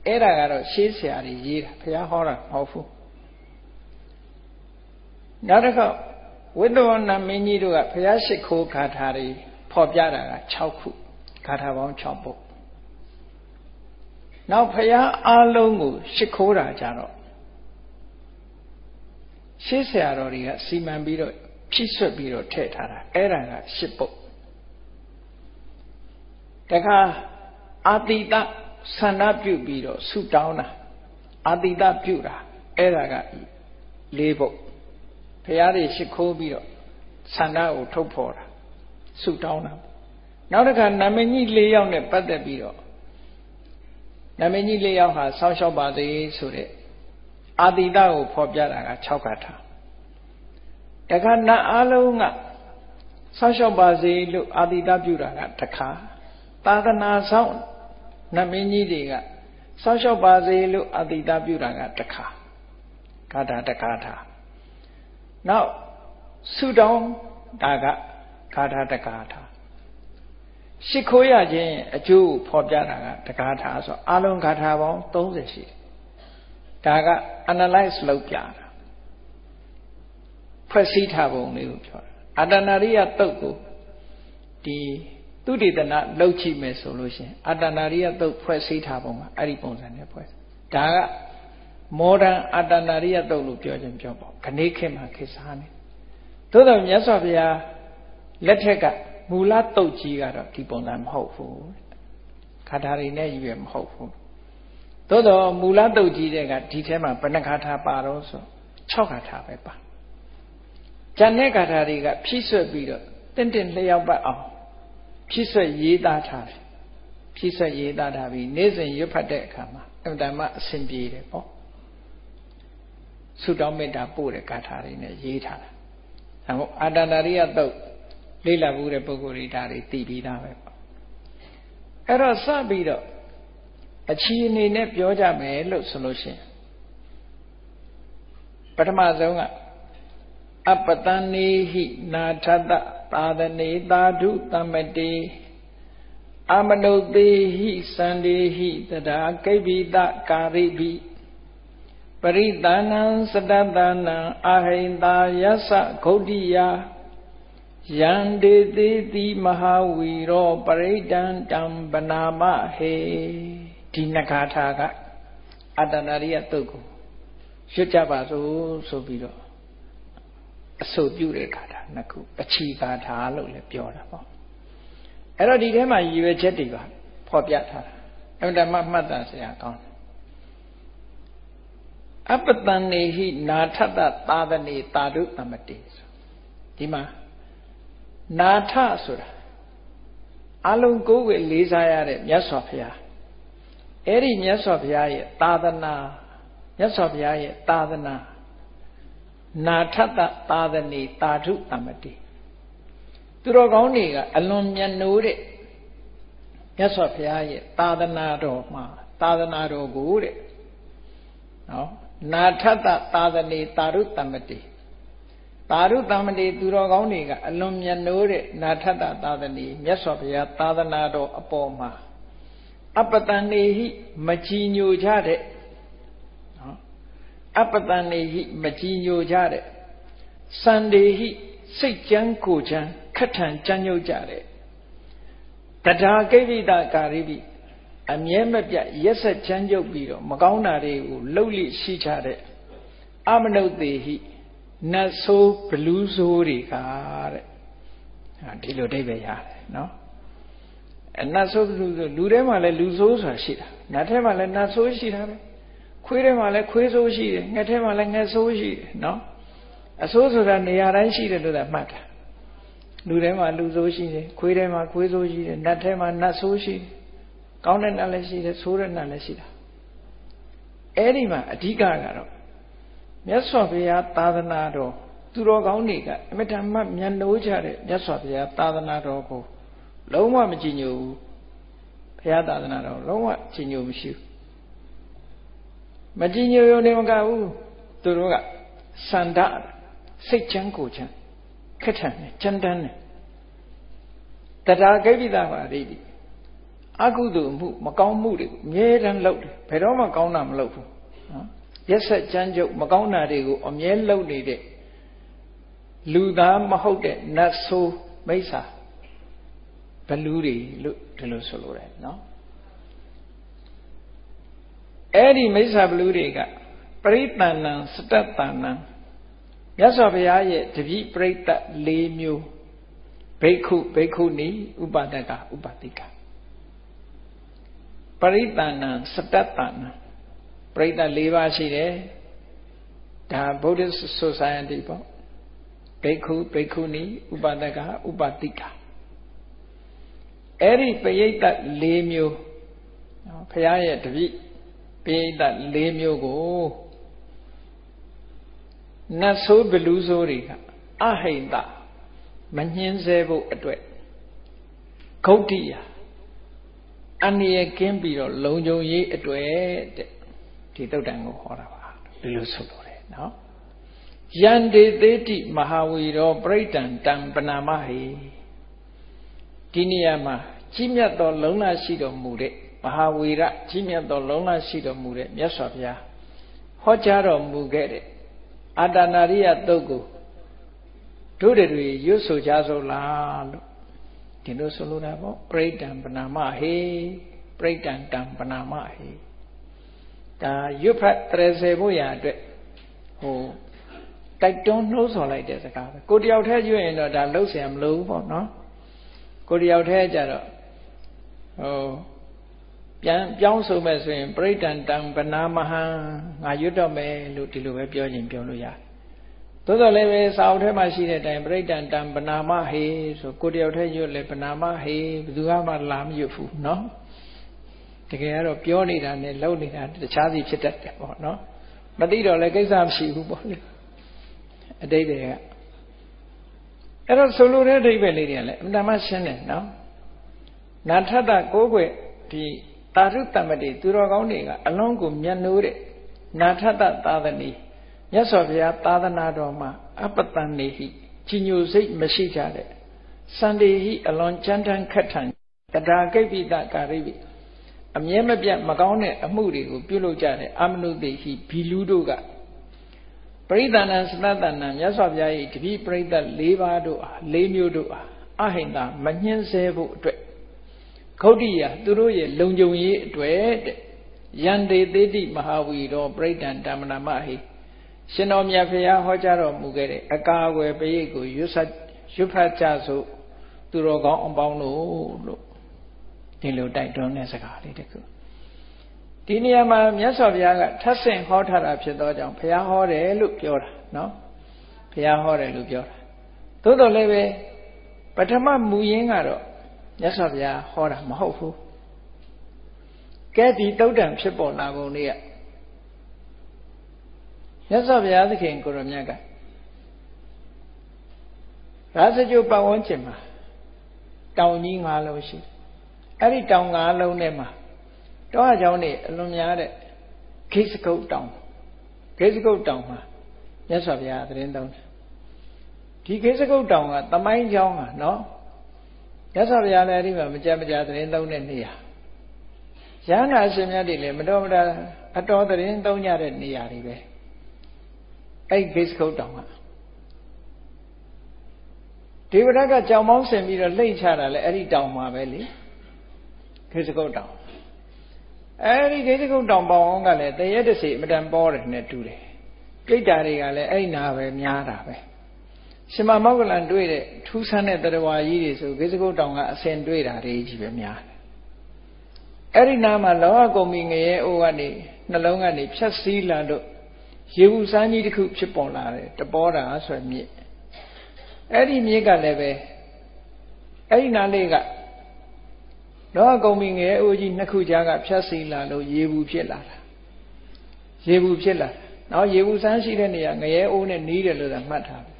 အဲ့ဒါကတော့ရှေးဆရာကြီးရေးတာဘုရားဟောတာမဟုတ်ဘူး နောက်တစ်ခါဝိတ္တဝနာမင်းကြီးတို့ကဘုရားရှိခိုးခါထာတွေဖော်ပြတာက6ခုခါထာပေါင်း6ပုဒ်နောက်ဘုရားအားလုံးကိုရှိခိုးတာကြတော့ရှေးဆရာတော်တွေကစီမံပြီးတော့ဖြည့်ဆွတ်ပြီးတော့ထည့်ထားတာအဲ့ဒါကရှစ်ပုတ်တခါအာတိတဆန္ဒပြုပြီးတော့ဆုတောင်းတာအာတိတပြုတာအဲ့ဒါကလေးပုတ် ဘုရားတွေရှိခိုးပြီးတော့ဆန္ဒကိုထုတ်ဖော်တာဆုတောင်းတာနောက်တစ်ခါနာမည်ကြီး၄ယောက်နဲ့ပတ်သက်ပြီးတော့နာမည်ကြီး၄ယောက်ဟာဆောင်းလျှောက်ပါသေးဆိုတဲ့အာတိတကိုဖော်ပြတာက6ကထာတခါနတ်အားလုံးကဆောက်ရှောက်ပါစေလို့အာတိတပြုတာကတခါသာသနာဆောင်နတ်မင်းကြီးတွေကဆောက်ရှောက်ပါစေလို့အာတိတပြုတာကတခါဂါထာတခါထာ နောက်ဆုတောင်းတာကဂါထာတခါထာရှ िख ိုးရခြင်းအကျိုးဖော်ပြတာကတကားထာဆိုအလုံးဂါထာပေါင်း30ရှိတယ်ဒါက analyze လုပ်ပြတာဖွဲ့စည်းထားပုံလေးကိုပြောတာအတ္တနာရိယတုတ်ကိုဒီသူတေသနာလှုပ်ကြည့်မယ်ဆိုလို့ရှိရင်အတ္တနာရိယတုတ်ဖွဲ့စည်းထားပုံကအဲ့ဒီပုံစံနဲ့ဖွဲ့ဒါက မောဒန်အတ္တနာရိယတုတ်လို့ပြောခြင်းပြောပေါ့ခဏိခေတ်မှာခေတ်စားနေသို့တော်မြတ်စွာဘုရားလက်ထက်ကမူလတုတ်ကြီးကတော့ဒီပုံစံမဟုတ်ဘူးခါထာတွေနဲ့ယူရမဟုတ်ဘူးသို့တော်မူလတုတ်ကြီးတဲ့ကဒီထဲမှာဘယ်နှခါထာပါတော့ဆို6ခါထာပဲပါကျန်တဲ့ဂါထာတွေကဖြည့်ဆွက်ပြီးတော့တင့်တင့်လျှောက်ပတ်အောင်ဖြည့်ဆွက်ရေးသားထားတယ်ဖြည့်ဆွက်ရေးသားထားပြီးနေ့စဉ်ရွတ်ဖတ်တဲ့အခါမှာအမှန်တမ်းအဆင်ပြေတယ်ပေါ့ ဆုတောင်းမေတ္တာပို့တဲ့ဂါထာတွေနဲ့ရေးထားတာဒါမို့အာတန္တရိယတုတ်လေ့လာမှုတဲ့ပုဂ္ဂိုလ်တွေဒါတွေသိပြီးသားပဲပေါ့အဲ့တော့စပြီးတော့အချီအနေနဲ့ပြောကြမယ်လို့ဆိုလို့ရှိရင်ပထမဆုံးကအပတန်နေဟိနာထတသာသနေသာဓုတမတေအမနုသေးဟိစန္ဒေဟိတဒါကိဗ္ဗိတကာရိဘိ ပရိသနံစတတနံအာဟိန္တာယသဂௌတိယယံဒေတိတိမဟာဝီရောပရိဒံတံဗနာမဟေဒီနဂါထာကအတ္တနာရိယတုတ်ကိုရွတ်ကြပါစို့ဆိုပြီးတော့အဆုတ်ပြုတဲ့ဂါထာနှစ်ခုအချီဂါထာလို့လည်းပြောတာပေါ့အဲ့တော့ဒီထဲမှာရည်ရွယ်ချက်တွေကဖော်ပြထားတာအမှန်တမ်းမှတ်သားစရာကောင်းတယ် အပတန်နေဟိနာထတသာသနေတာဓုတမတိဒီမှာနာထဆိုတာအလုံးကိုယ်ဝေလေးစားရတဲ့မြတ်စွာဘုရားအဲ့ဒီမြတ်စွာဘုရားရဲ့သာသနာမြတ်စွာဘုရားရဲ့သာသနာနာထတသာသနေတာထုတမတိသူတော်ကောင်းတွေကအလွန်မြတ်နိုးတဲ့မြတ်စွာဘုရားရဲ့သာသနာတော်မှာသာသနာတော်ကိုတဲ့နော် နာထတသာသနေတာရုတမတိတာရုတမတိသူတော်ကောင်းတွေကအလွန်မြတ်နိုးတဲ့နာထတသာသနေမြတ်စွာဘုရားသာသနာတော်အပေါ်မှာအပတန်နေဟိမကြည်ညိုကြတဲ့အပတန်နေဟိမကြည်ညိုကြတဲ့စန္ဒေဟိစိတ်ကြမ်းကိုချမ်းခက်ထန်ကြမ်းညုတ်ကြတဲ့တရားကိဋ္တကာရိပိ အမြဲမပြတ်ရက်ဆက်ချမ်းကြုတ်ပြီးတော့မကောင်းတာတွေကိုလှုပ်လိရှိကြတဲ့အမနုဿေဟိနတ်ဆိုးဘလူးဆိုးတွေကတဲ့ဒီလိုအဓိပ္ပာယ်ရတယ်နော်အနတ်ဆိုးဘလူးဆိုလူထဲမှာလည်းလူဆိုးဆိုတာရှိတာနတ်ထဲမှာလည်းနတ်ဆိုးရှိတာပဲခွေးထဲမှာလည်းခွေးဆိုးရှိတယ်ငှက်ထဲမှာလည်းငှက်ဆိုးရှိတယ်နော်အဆိုးဆိုတာနေရာတိုင်းရှိတယ်လို့သာမှတ်တာလူထဲမှာလူဆိုးရှိတယ်ခွေးထဲမှာခွေးဆိုးရှိတယ်နတ်ထဲမှာနတ်ဆိုးရှိတယ် ကောင်းတဲ့နတ်လည်းရှိတယ်ဆိုးတဲ့နတ်လည်းရှိတာအဲ့ဒီမှာအဓိကကတော့မြတ်စွာဘုရားသာသနာတော်သူတော်ကောင်းတွေကအမြဲတမ်းမျက်နှိုးကြတဲ့မြတ်စွာဘုရားသာသနာတော်ကိုလုံးဝမကြည်ညိုဘူးဘုရားသာသနာတော်လုံးဝကြည်ညိုမရှိဘူးမကြည်ညိုရုံနဲ့မကဘူးသူတို့ကစန္ဒစိတ်ချမ်းကိုချမ်းခက်ထန်တယ်ကြမ်းတမ်းတယ်တရားကိပိတာပါရိတိ အကုသိုလ်မှုမကောင်းမှုတွေကိုအမြဲတမ်းလုပ်တယ်ဘယ်တော့မှကောင်းတာမလုပ်ဘူးနော်ရက်ဆက်ကြမ်းကြုတ်မကောင်းတာတွေကိုအမြဲလုပ်နေတဲ့လူသားမဟုတ်တဲ့နတ်ဆိုးမိစ္ဆာဘလူးတွေလို့ဒီလိုဆိုလိုတယ်နော်အဲ့ဒီမိစ္ဆာဘလူးတွေကပရိတဏ္ဏစတတ္တဏ္ဏမြတ်စွာဘုရားရဲ့တပည့်ပရိသတ်၄မျိုးဘိက္ခုဘိက္ခုနီဥပဒကဥပတိက ပရိတဏ္ဏစတတ္တဏ္ဏပရိသတ်၄ပါးရှိတယ်ဒါ Buddhist Society ပေါ့ဘိက္ခုဘိက္ခုနီဥပဒကဥပတိကအဲ့ဒီပရိသတ်၄မျိုးဘုရားရဲ့တပည့်ပရိသတ်၄မျိုးကိုနတ်ဆိုးဘလူးဆိုးတွေကအဟိတမညှင်းဆဲဖို့အတွက်ဂௌတိယ အန္တရာယ်ကင်းပြီးတော့လုံခြုံရေးအတွက်တဲ့ဒီတုတ်တန်ကိုဟောတာပါဒီလိုဆိုလို့တယ်နော်ယန္တေသေးတိမဟာဝီရောပြိဋ္ဌံတံပနာမဟိဒီနေရာမှာကြီးမြတ်သောလုံလရှိတော်မူတဲ့မဟာဝီရကြီးမြတ်သောလုံလရှိတော်မူတဲ့မြတ်စွာဘုရားဟောကြားတော်မူခဲ့တဲ့အာတနာရိယတုတ်ကိုတို့တွေရွတ်ဆိုကြဆိုလားလို့ ဒီလိုဆိုလိုတာပေါ့ပရိဒံပနာမဟေပရိဒံတံပနာမဟေဒါရွတ်ဖတ်30ဖို့ရာအတွက်ဟိုတိုက်တွန်းနှိုးဆော်လိုက်တဲ့စကားပဲကိုတယောက်တည်းရွတ်ရင်တော့ဒါလှုပ်เสียမလို့ဘူးပေါ့နော်ကိုတယောက်တည်းကြတော့ဟိုပြန်ပြောင်းဆိုမဲ့ဆိုရင်ပရိဒံတံပနာမဟံငါရွတ်တော့မယ်လို့ဒီလိုပဲပြောရင်ပြောလို့ရတယ် သို့တော်လည်းပဲစာအုပ်ထဲမှာရှိတဲ့အတိုင်းပရိဒံတံပနာမဟေဆိုကိုတယောက်တည်းရွတ်လဲပနာမဟေဘယ်သူမှလာမရွတ်ဘူးเนาะတကယ်ကတော့ပြောနေတာနဲ့လုပ်နေတာတခြားစီဖြစ်တတ်တယ်ပေါ့နော်မသိတော့လည်းကိစ္စမရှိဘူးပေါ့လေအတိတ်တွေကအဲ့တော့ဆိုလိုတဲ့အဓိပ္ပာယ်လေးတွေကလည်းအမှန်တမ်းရှင်းတယ်နော်နာထတကိုးကွယ်ဒီတာရုတမတိသူတော်ကောင်းတွေကအလုံးကိုမျက်နှိုးတဲ့နာထတသာသနီ မြတ်စွာဘုရားသာသနာတော်မှာအပတန်နေဟိကြီးညိုစိတ်မရှိကြတဲ့စန္ဒီဟိအလွန်ကြမ်းတမ်းခက်ထန်တရားကိပိတကာရိပိအမြဲမပြတ်မကောင်းတဲ့အမှုတွေကိုပြုလုပ်ကြတဲ့အမနုသိဟိဘီလူတို့ကပရိသဏံစနတဏံမြတ်စွာဘုရား၏တပိပရိသတ်၄ပါးတို့အား၄မျိုးတို့အားအဟိန္တာမညှင်းဆဲဖို့အတွက်ဂௌတိယသူတို့ရဲ့လုံခြုံရေးအတွက်တဲ့ယန္တေသေတိမဟာဝီတော်ပရိဒံတမနာမဟိ ရှင်တော်မြတ်ဖရာဟောကြားတော်မူခဲ့တဲ့အကာအကွယ်ပရိတ်ကိုရွတ်ဆက်ရွတ်ဖတ်ကြစို့သူတော်ကောင်းအပေါင်းတို့လို့ဒီလိုတိုက်တွန်းတဲ့စကားလေးတခုဒီနေရာမှာမြတ်စွာဘုရားကထပ်ဆင့်ဟောထားတာဖြစ်သောကြောင့်ဘုရားဟောတယ်လို့ပြောတာနော်ဘုရားဟောတယ်လို့ပြောတာသို့တော်လည်းပဲပထမမူရင်းကတော့မြတ်စွာဘုရားဟောတာမဟုတ်ဘူးကဲဒီတုတ်တံဖြစ်ပေါ်လာပုံလေးက မြတ်စွာဘုရားသခင်ကိုရမြတ်ကရာဇဂုပတ်ဝန်းကျင်မှာတောင်ကြီး၅လုံးရှိအဲ့ဒီတောင်၅လုံးထဲမှာတောအကြောင်းနေအလွန်များတဲ့ခိစကုတ်တောင်ခိစကုတ်တောင်မှာမြတ်စွာဘုရားသတင်းသုံးတယ်ဒီခိစကုတ်တောင်ကသမိုင်းကြောင်းကနော်မြတ်စွာဘုရားလည်းအဲ့ဒီမှာမကြမကြသတင်းသုံးတဲ့နေရာရဟန္တာရှင်မြတ်တွေလည်းမတော်မတာအတော်သတင်းသုံးကြတဲ့နေရာတွေပဲ အဲ့ဂိစကုတ်တောင်ကဒေဝရကကြောင်မောင်းဆင်ပြီးတော့လှိမ့်ချတာလည်းအဲ့ဒီတောင်မှာပဲလေဂိစကုတ်တောင်အဲ့ဒီဂိစကုတ်တောင်ပေါအောင်ကလည်းတရက်တစီအမတန်ပေါ်တယ်နဲ့တူတယ်ကိတ္တာတွေကလည်းအဲ့နာပဲများတာပဲရှင်မမောက္ကလန်တွေ့တဲ့ထူးဆန်းတဲ့တရားကြီးတွေဆိုဂိစကုတ်တောင်ကအစင်တွေ့တာတွေကြီးပဲများတယ်အဲ့ဒီနာမှာလောကကုံမီငရဲအိုးကနေနှလုံးကနေဖြတ်စည်းလာတော့ ရေဘူးစမ်းကြီးတစ်ခုဖြစ်ပေါ်လာတယ်တပေါ်တာဆိုမြစ်အဲ့ဒီမြစ်ကလည်းပဲအဲ့ဒီနာလေးကတော့ကုံမီငယ်အိုးကြီးနှစ်ခုကြားကဖြတ်စီလာလို့ရေဘူးဖြစ်လာတာရေဘူးဖြစ်လာတာနောက်ရေဘူးဆန်းရှိတဲ့နေရာငရဲအိုးနဲ့နီးတယ်လို့သာမှတ်ထားပြီ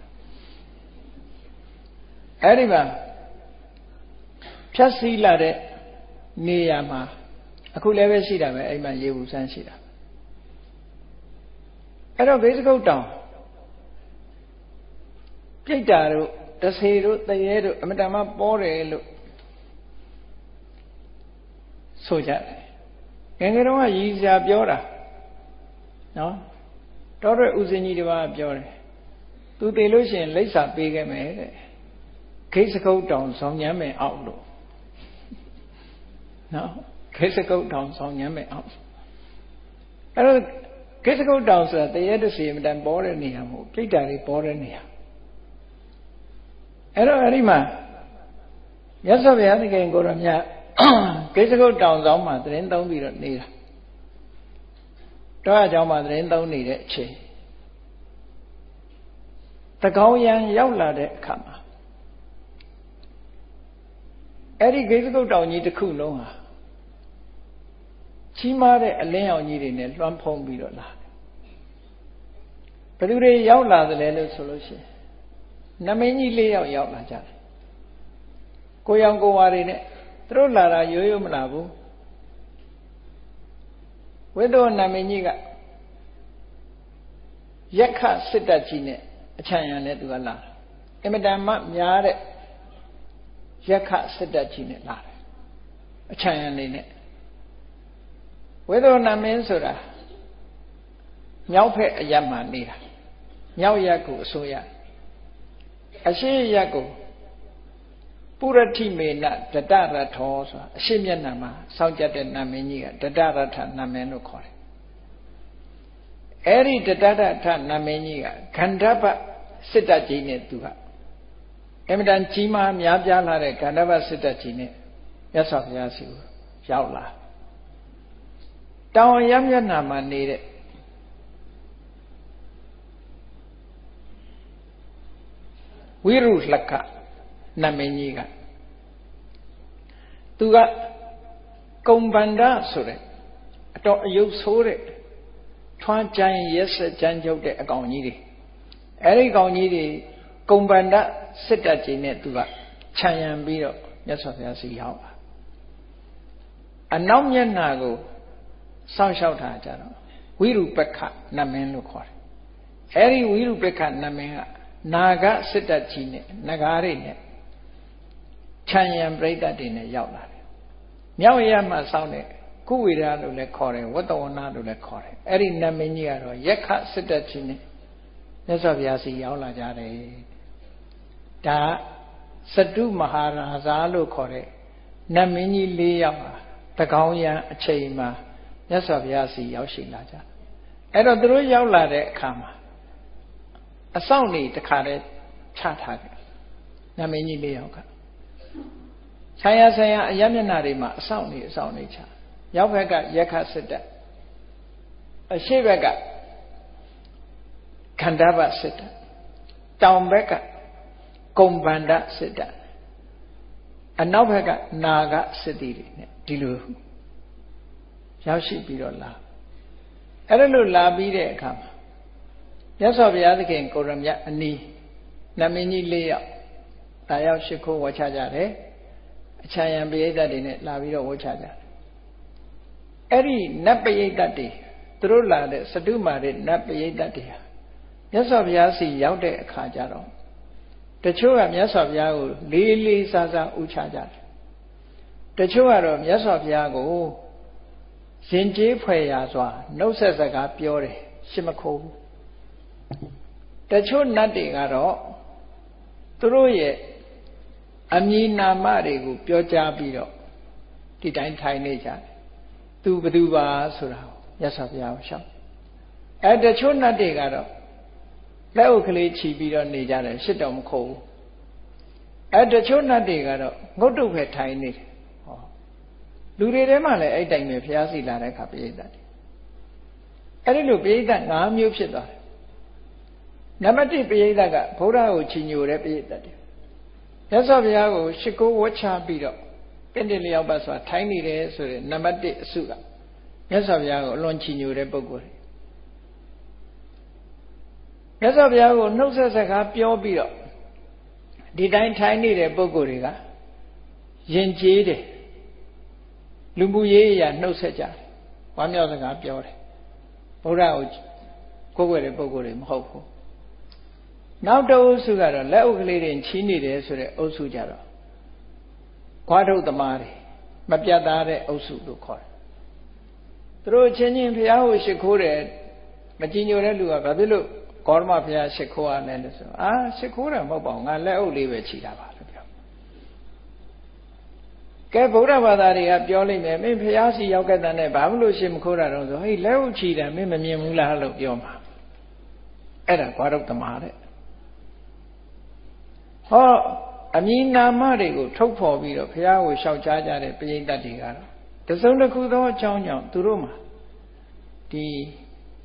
အဲ့ဒီမှာဖြတ်စီလာတဲ့နေရာမှာအခုလည်းပဲရှိတာပဲအဲ့မှာရေဘူးဆန်းရှိတာ အဲ့တော့ဘေးစကုတ်တောင်ပြိတ္တာတို့တဆေတို့တရေတို့အမတမပေါ်တယ်လို့ဆိုကြတယ်ငယ်ငယ်တုန်းကရည်စရာပြောတာနော်တော်တဲ့ဥစဉ်ကြီးတစ်ပါးပြောတယ်သူတည်လို့ရှိရင်လိပ်စာပေးခဲ့မယ်တဲ့ခိစကုတ်တောင်ဆောင်ညမ်းမယ်အောက်လို့နော်ခိစကုတ်တောင်ဆောင်ညမ်းမယ်အောက်အဲ့တော့ ခိစကုတ်တောင်ဆိုတာတရေတစီမတန်ပေါ်တဲ့နေရာမဟုတ်ပြိတ္တာတွေပေါ်တဲ့နေရာအဲ့တော့အဲ့ဒီမှာမြတ်စွာဘုရားသခင်ကိုရမြတ်ကိစ္စကုတ်တောင်ဆောင်မှာသတင်းသုံးပြီးတော့နေတာတော့အကြောင်းမှာသတင်းသုံးနေတဲ့အချိန်တကောင်းရန်ရောက်လာတဲ့အခါမှာအဲ့ဒီဂိစ္စကုတ်တောင်ကြီးတစ်ခုလုံးဟာ ကြီးမားတဲ့အလင်းရောင်ကြီးတွေနဲ့လွှမ်းဖုံးပြီးတော့လာတယ်ဘယ်သူတွေရောက်လာသလဲလို့ဆိုလို့ရှိရင်နမင်းကြီး၄ယောက်ရောက်လာကြတယ်ကိုရောင်ကိုဝါတွေနဲ့သူတို့လာတာရိုးရိုးမလာဘူးဝိသောနမင်းကြီးကရက်ခစစ်တပ်ကြီးနဲ့အချမ်းရံနဲ့သူကလာအင်မတန်မှများတဲ့ရက်ခစစ်တပ်ကြီးနဲ့လာတယ်အချမ်းရံနေနဲ့ ဝိသောနမင်းဆိုတာမြောက်ဖက်အရမှနေတာမြောက်ရက်ကိုအစိုးရအရှိရက်ကိုပုရတိမေနတတရထောဆိုတာအရှိမျက်နှာမှာစောင့်ကြတဲ့နာမည်ကြီးကတတရထနာမည်လို့ခေါ်တယ်အဲ့ဒီတတရထနာမည်ကြီးကခန္ဓပစစ်တကြီးနဲ့သူကအမြဲတမ်းကြီးမားများပြားလာတဲ့ခန္ဓပစစ်တကြီးနဲ့မြတ်စွာဘုရားရှိကိုရောက်လာ တောင်ရမျက်နှာမှာနေတဲ့ဝိရုလက္ခနမင်းကြီးကသူကကုံဗန္ဒဆိုတဲ့အတော်အယုတ်ဆိုးတဲ့ထွန်းကြိုင်ရက်စကြမ်းကြုတ်တဲ့အကောင်ကြီးတွေအဲ့ဒီကောင်ကြီးတွေကုံဗန္ဒစစ်တပ်ကြီးနဲ့သူကခြံရံပြီးတော့မြတ်စွာဘုရားစီရောက်ပါအနောက်မျက်နှာကို စောင့်ရှောက်တာကြတော့ဝိရုပက္ခနမင်းလို့ခေါ်တယ်အဲ့ဒီဝိရုပက္ခနမင်းကနာဂစစ်တပ်ကြီးနဲ့နဂါးတွေနဲ့ခြံရံပြိတ္တတွေနဲ့ရောက်လာတယ်မြောက်ရမှစောင်းတဲ့ကုဝေဒလို့လည်းခေါ်တယ်ဝတ္တဝနာလို့လည်းခေါ်တယ်အဲ့ဒီနာမည်ကြီးကတော့ယက္ခစစ်တပ်ကြီးနဲ့မြတ်စွာဘုရားစီရောက်လာကြတယ်ဒါစတုမဟာရာဇာလို့ခေါ်တဲ့နတ်မင်းကြီး၄ယောက်ဟာတကောင်းရန်အချိန်မှာ မြတ်စွာဘုရားစီရောက်ရှိလာကြအဲ့တော့သူတို့ရောက်လာတဲ့အခါမှာအဆောင်နေတခါတည်းချထားတယ်နမင်းကြီးလေးယောက်ကဆာယဆာယအယမျက်နာတွေမှာအဆောင်နေအဆောင်နေချရောက်ဘက်ကရက်ခစစ်တပ်အရှိဘက်ကခန္ဓာဘစစ်တပ်တောင်ဘက်ကကုံဗန္ဒစစ်တပ်အနောက်ဘက်ကနာဂစစ်တီတွေနဲ့ဒီလို ရောက်ရှိပြီးတော့လာအဲ့ဒါလို့လာပြီးတဲ့အခါမှာမြတ်စွာဘုရားသခင်ကိုရမြတ်အနီးနမင်းကြီး၄ယောက်တာရောက်ရှိခိုးဝချကြတယ်အချမ်းရံပရိသတ်တွေနဲ့လာပြီးတော့ဝချကြတယ်အဲ့ဒီနတ်ပရိသတ်တွေသူတို့လာတဲ့စတုမာတဲ့နတ်ပရိသတ်တွေဟာမြတ်စွာဘုရားစီရောက်တဲ့အခါကျတော့တချို့ကမြတ်စွာဘုရားကိုလေးလေးစားစားဥချကြတယ်တချို့ကတော့မြတ်စွာဘုရားကို ရင်ကျေးဖွယ်ရာစွာနှုတ်ဆက်စကားပြောတယ်ရှင်းမခိုးဘူးတချို့နတ်တွေကတော့သူတို့ရဲ့အမည်နာမတွေကိုပြောကြားပြီးတော့ဒီတိုင်းထိုင်နေကြတယ်သူဘသူပါဆိုတာမြတ်စွာဘုရားကိုရှောက်အဲတချို့နတ်တွေကတော့လက်အုပ်ကလေးခြီးပြီးတော့နေကြတယ်ရှစ်တော်မခိုးဘူးအဲတချို့နတ်တွေကတော့ငုတ်တုတ်ပဲထိုင်နေတယ်ဟော လူတွေထဲမှာလည်းအဲ့တိုင်ပဲဘုရားစီလာတဲ့အခါပြိဿတ်အဲ့ဒီလိုပြိဿတ်၅မျိုးဖြစ်သွားတယ်နံပါတ်1ပရိသတ်ကဘုရားကိုချီညိုတဲ့ပရိသတ်တွေမြတ်စွာဘုရားကိုရှ िख ိုးဝတ်ချပြီးတော့တင့်တယ်လျောက်ပတ်စွာထိုင်းနေတယ်ဆိုတဲ့နံပါတ်1အစုကမြတ်စွာဘုရားကိုအလွန်ချီးညိုတဲ့ပုဂ္ဂိုလ်တွေမြတ်စွာဘုရားကိုနှုတ်ဆက်စကားပြောပြီးတော့ဒီတိုင်းထိုင်နေတဲ့ပုဂ္ဂိုလ်တွေကယဉ်ကျေးတယ် လူမှုရေးအရာနှုတ်ဆက်ကြတယ်ဝမ်းမြောက်စကားပြောတယ်ဘုရားကိုကိုယ်ွယ်တဲ့ပုဂ္ဂိုလ်တွေမဟုတ်ဘူးနောက်တအုပ်စုကတော့လက်အုပ်ကလေးတွေချီးနေတယ်ဆိုတဲ့အုပ်စုကြတော့ခွားထုတ်သမားတွေမပြတ်သားတဲ့အုပ်စုလို့ခေါ်တယ်သူတို့ချင်းချင်းဘုရားကိုရှိခိုးတယ်မကြည်ညိုတဲ့လူကဘာဖြစ်လို့ကောရမဘုရားရှိခိုးရလဲလို့ဆိုအာရှိခိုးတာမဟုတ်ပါဘူးငါလက်အုပ်လေးပဲခြိတာပါလို့ပြော ကဲဗုဒ္ဓဘာသာတွေကပြောလိမ့်မယ်မင်းဘုရားစီရောက်ခဲ့တဲ့နဲ့ဘာလို့ရှိမခိုးတာတော့ဆိုဟေးလက်အုပ်ခြိတယ်မင်းမမြင်ဘူးလားလို့ပြောမှာအဲ့ဒါဘာတော့တမာတဲ့ဟောအမည်နာမတွေကိုထုတ်ဖော်ပြီးတော့ဘုရားကိုရှောက်ကြားကြတဲ့ပရိသတ်တွေကတော့တစုံတစ်ခုသောအကြောင်းကြောင့်သူတို့မှာဒီ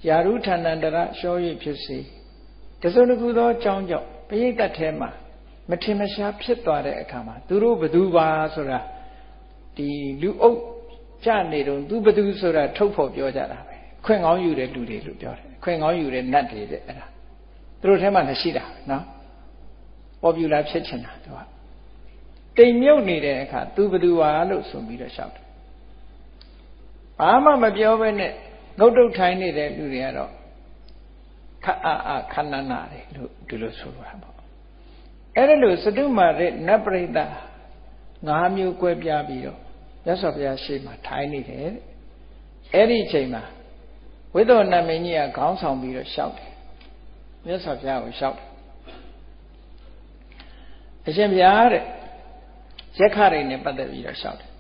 ယာရုဌာဏန္တရရှောရဖြစ်စေတစုံတစ်ခုသောအကြောင်းကြောင့်ပရိသတ်ထဲမှာမထင်မရှားဖြစ်သွားတဲ့အခါမှာသူတို့ဘသူပါဆိုတာ ဒီလူအုပ်ကြနေတော့သူဘသူဆိုတာထုတ်ဖော်ပြောကြတာပဲခွင့်ကောင်းယူတဲ့လူတွေလို့ပြောတယ်ခွင့်ကောင်းယူတဲ့နတ်တွေတဲ့အဲ့ဒါသူတို့ထဲမှာမရှိတာနော်ပေါ်ပြူလာဖြစ်ချင်တာသူကတိမ်မြုပ်နေတဲ့အခါသူဘသူပါလို့ဆိုပြီးတော့ရှောက်တယ်ဘာမှမပြောဘဲနဲ့ငုတ်တုတ်ထိုင်နေတဲ့လူတွေကတော့ခအအခဏနာတယ်လို့ဒီလိုဆိုလိုတာပေါ့အဲ့ဒါလို့စတုမာရဲ့နတ်ပရိသတ်ငါးမျိုး꿰ပြပြီးတော့ မြတ်စွာဘုရားရှေ့မှာထိုင်နေတယ်တဲ့အဲ့ဒီအချိန်မှာဝိသောနမင်းကြီးကခေါင်းဆောင်ပြီးတော့ရှောက်တယ်မြတ်စွာဘုရားကိုရှောက်တယ်အရှင်ဘုရားတဲ့ရက်ခတွေနဲ့ပတ်သက်ပြီးတော့ရှောက်တယ်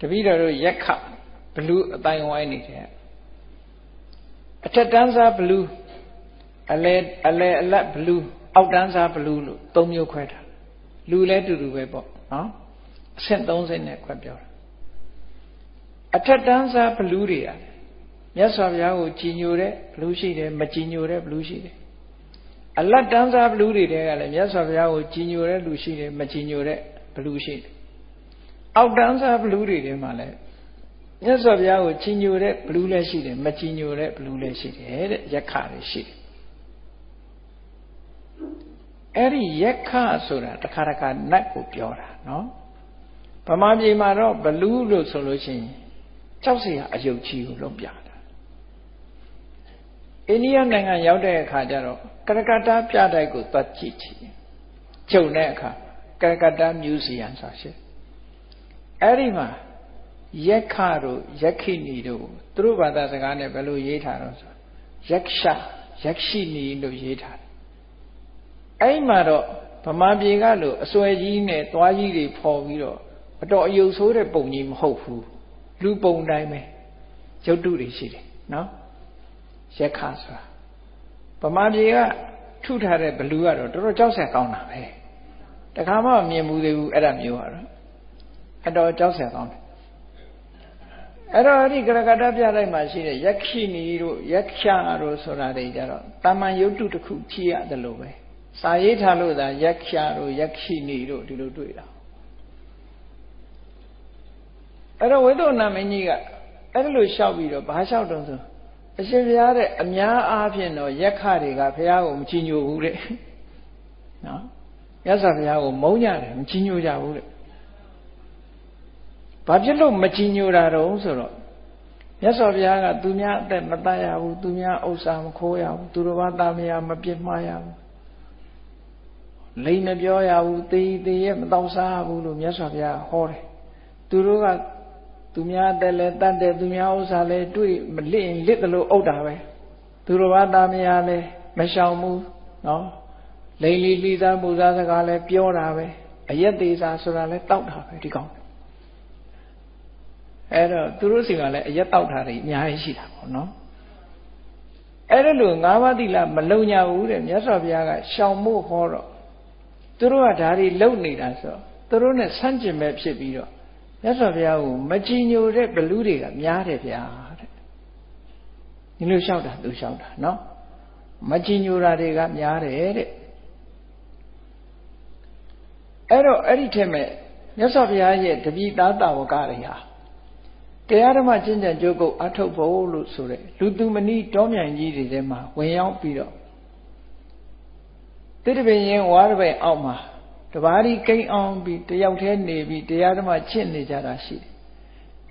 တပည့်တော်တို့ရက်ခဘလူးအတိုင်းဝိုင်းနေတယ်အထက်တန်းစားဘလူးအလဲအလဲအလတ်ဘလူးအောက်တန်းစားဘလူးလို့သုံးမျိုးခွဲထားလူလဲတူတူပဲပေါ့နော် အဆင့်30နဲ့ခွဲပြောတာအထက်တန်းစားဘလူးတွေอ่ะမြတ်စွာဘုရားကိုကြည်ညိုတဲ့ဘလူးရှိတယ်မကြည်ညိုတဲ့ဘလူးရှိတယ်အလတ်တန်းစားဘလူးတွေတဲကလည်းမြတ်စွာဘုရားကိုကြည်ညိုတဲ့လူရှိတယ်မကြည်ညိုတဲ့ဘလူးရှိတယ်အောက်တန်းစားဘလူးတွေထဲမှာလည်းမြတ်စွာဘုရားကိုကြည်ညိုတဲ့ဘလူးလည်းရှိတယ်မကြည်ညိုတဲ့ဘလူးလည်းရှိတယ်တဲ့ယက္ခတွေရှိတယ်အဲ့ဒီယက္ခဆိုတာတခါတခါနတ်ကိုပြောတာနော် ဗမာပြည်မှာတော့ဘလူးလို့ဆိုလို့ရှိရင်ကြောက်စရာအယုတ်ကြီးကိုလုံးပြတာအိန္ဒိယနိုင်ငံရောက်တဲ့အခါကျတော့ကရကတာပြတိုက်ကိုသွားကြည့်ချင်ကျုံတဲ့အခါကရကတာမြူဇီယံဆိုရှိအဲ့ဒီမှာယက္ခတို့ယက္ခိနီတို့သူတို့ဘာသာစကားနဲ့ဘယ်လိုရေးထားတော့ဆိုယက္ခယက္ခိနီလို့ရေးထားတယ်အဲ့မှာတော့ဗမာပြည်ကလို့အစွဲကြီးနဲ့သွားကြီးတွေဖော်ပြီးတော့ အတော်အယုတ်ဆိုးတဲ့ပုံကြီးမဟုတ်ဘူးလူပုံတိုင်းပဲရုပ်တုတွေရှိတယ်နော်ယက္ခဆိုတာဗမာပြည်ကထုထားတဲ့ဘလူးကတော့တော်တော်ကြောက်ဆက်ကောင်းတာပဲတခါမှမမြင်ဘူးသေးဘူးအဲ့ဒါမျိုးကတော့အတော်ကြောက်ဆက်ကောင်းတယ်အဲ့တော့အဲ့ဒီကရကတပြလိုက်မှရှိတဲ့ယက္ခိနီတို့ယက္ခတို့ဆိုတာတွေကြတော့တာမန်ယုတ်တုတစ်ခုဖြည့်ရတယ်လို့ပဲစာရေးထားလို့သာယက္ခတို့ယက္ခိနီတို့ဒီလိုတွေ့တာ အဲ့တော့ဝိသုနာမင်းကြီးကအဲ့ဒါလို့လျှောက်ပြီးတော့ဘာလျှောက်တော့ဆိုအရှင်ဘုရားတဲ့အများအားဖြင့်တော့ယက္ခတွေကဘုရားကိုမချီညိုဘူးတဲ့နော်ရသော်ဘုရားကိုမုန်းကြတယ်မချီညိုကြဘူးတဲ့ဘာဖြစ်လို့မကြည်ညိုတာတော့ဆိုတော့မြတ်စွာဘုရားကသူများအသက်မတတ်ရဘူးသူများဥစ္စာမခိုးရဘူးသူတော်ဘာသားမယားမပြစ်မှားရဘူးလိမ်မပြောရဘူးသေသေးရဲ့မတော့စားဘူးလို့မြတ်စွာဘုရားဟောတယ်သူတို့က သူများတက်လဲတတ်တယ်သူများဥစ္စာလဲတွေ့မလစ်ရင်လစ်တယ်လို့အုပ်တာပဲသူတော်ဘာသားမယားလဲမရှောင်ဘူးနော်လိမ်လီလီစားမှုစားစကားလဲပြောတာပဲအယက်သေးစားဆိုတာလဲတောက်တာပဲဒီကောင်အဲ့တော့သူတို့စီကလည်းအရက်တောက်တာတွေအများကြီးရှိတာပေါ့နော်အဲ့ဒါလို့ငါးပါးသီလမလုံညာဘူးတဲ့မြတ်စွာဘုရားကရှောင်ဖို့ဟောတော့သူတို့ကဒါတွေလုံနေတာဆိုသူတို့နဲ့ဆန့်ကျင်မဲ့ဖြစ်ပြီးတော့ မြတ်စွာဘုရားကိုမကြည်ညိုတဲ့ဘလူးတွေကများတယ်ဗျာတဲ့ဒီလိုလျှောက်တာသူလျှောက်တာနော်မကြည်ညိုတာတွေကများတယ်တဲ့အဲ့တော့အဲ့ဒီထက်မဲ့မြတ်စွာဘုရားရဲ့တပိသားတာဝကတွေဟာတရားဓမ္မကျင့်ကြံကြိုးကုပ်အထုတ်ဖို့လို့ဆိုတဲ့လူသူမနီတောမြိုင်ကြီးတွေထဲမှာဝင်ရောက်ပြီးတော့တိတပင်ရင်ဝါရပင်အောက်မှာ တပါးဒီကိန်းအောင်ပြီးတယောက်တည်းနေပြီးတရားဓမ္မကျင့်နေကြတာရှိတယ်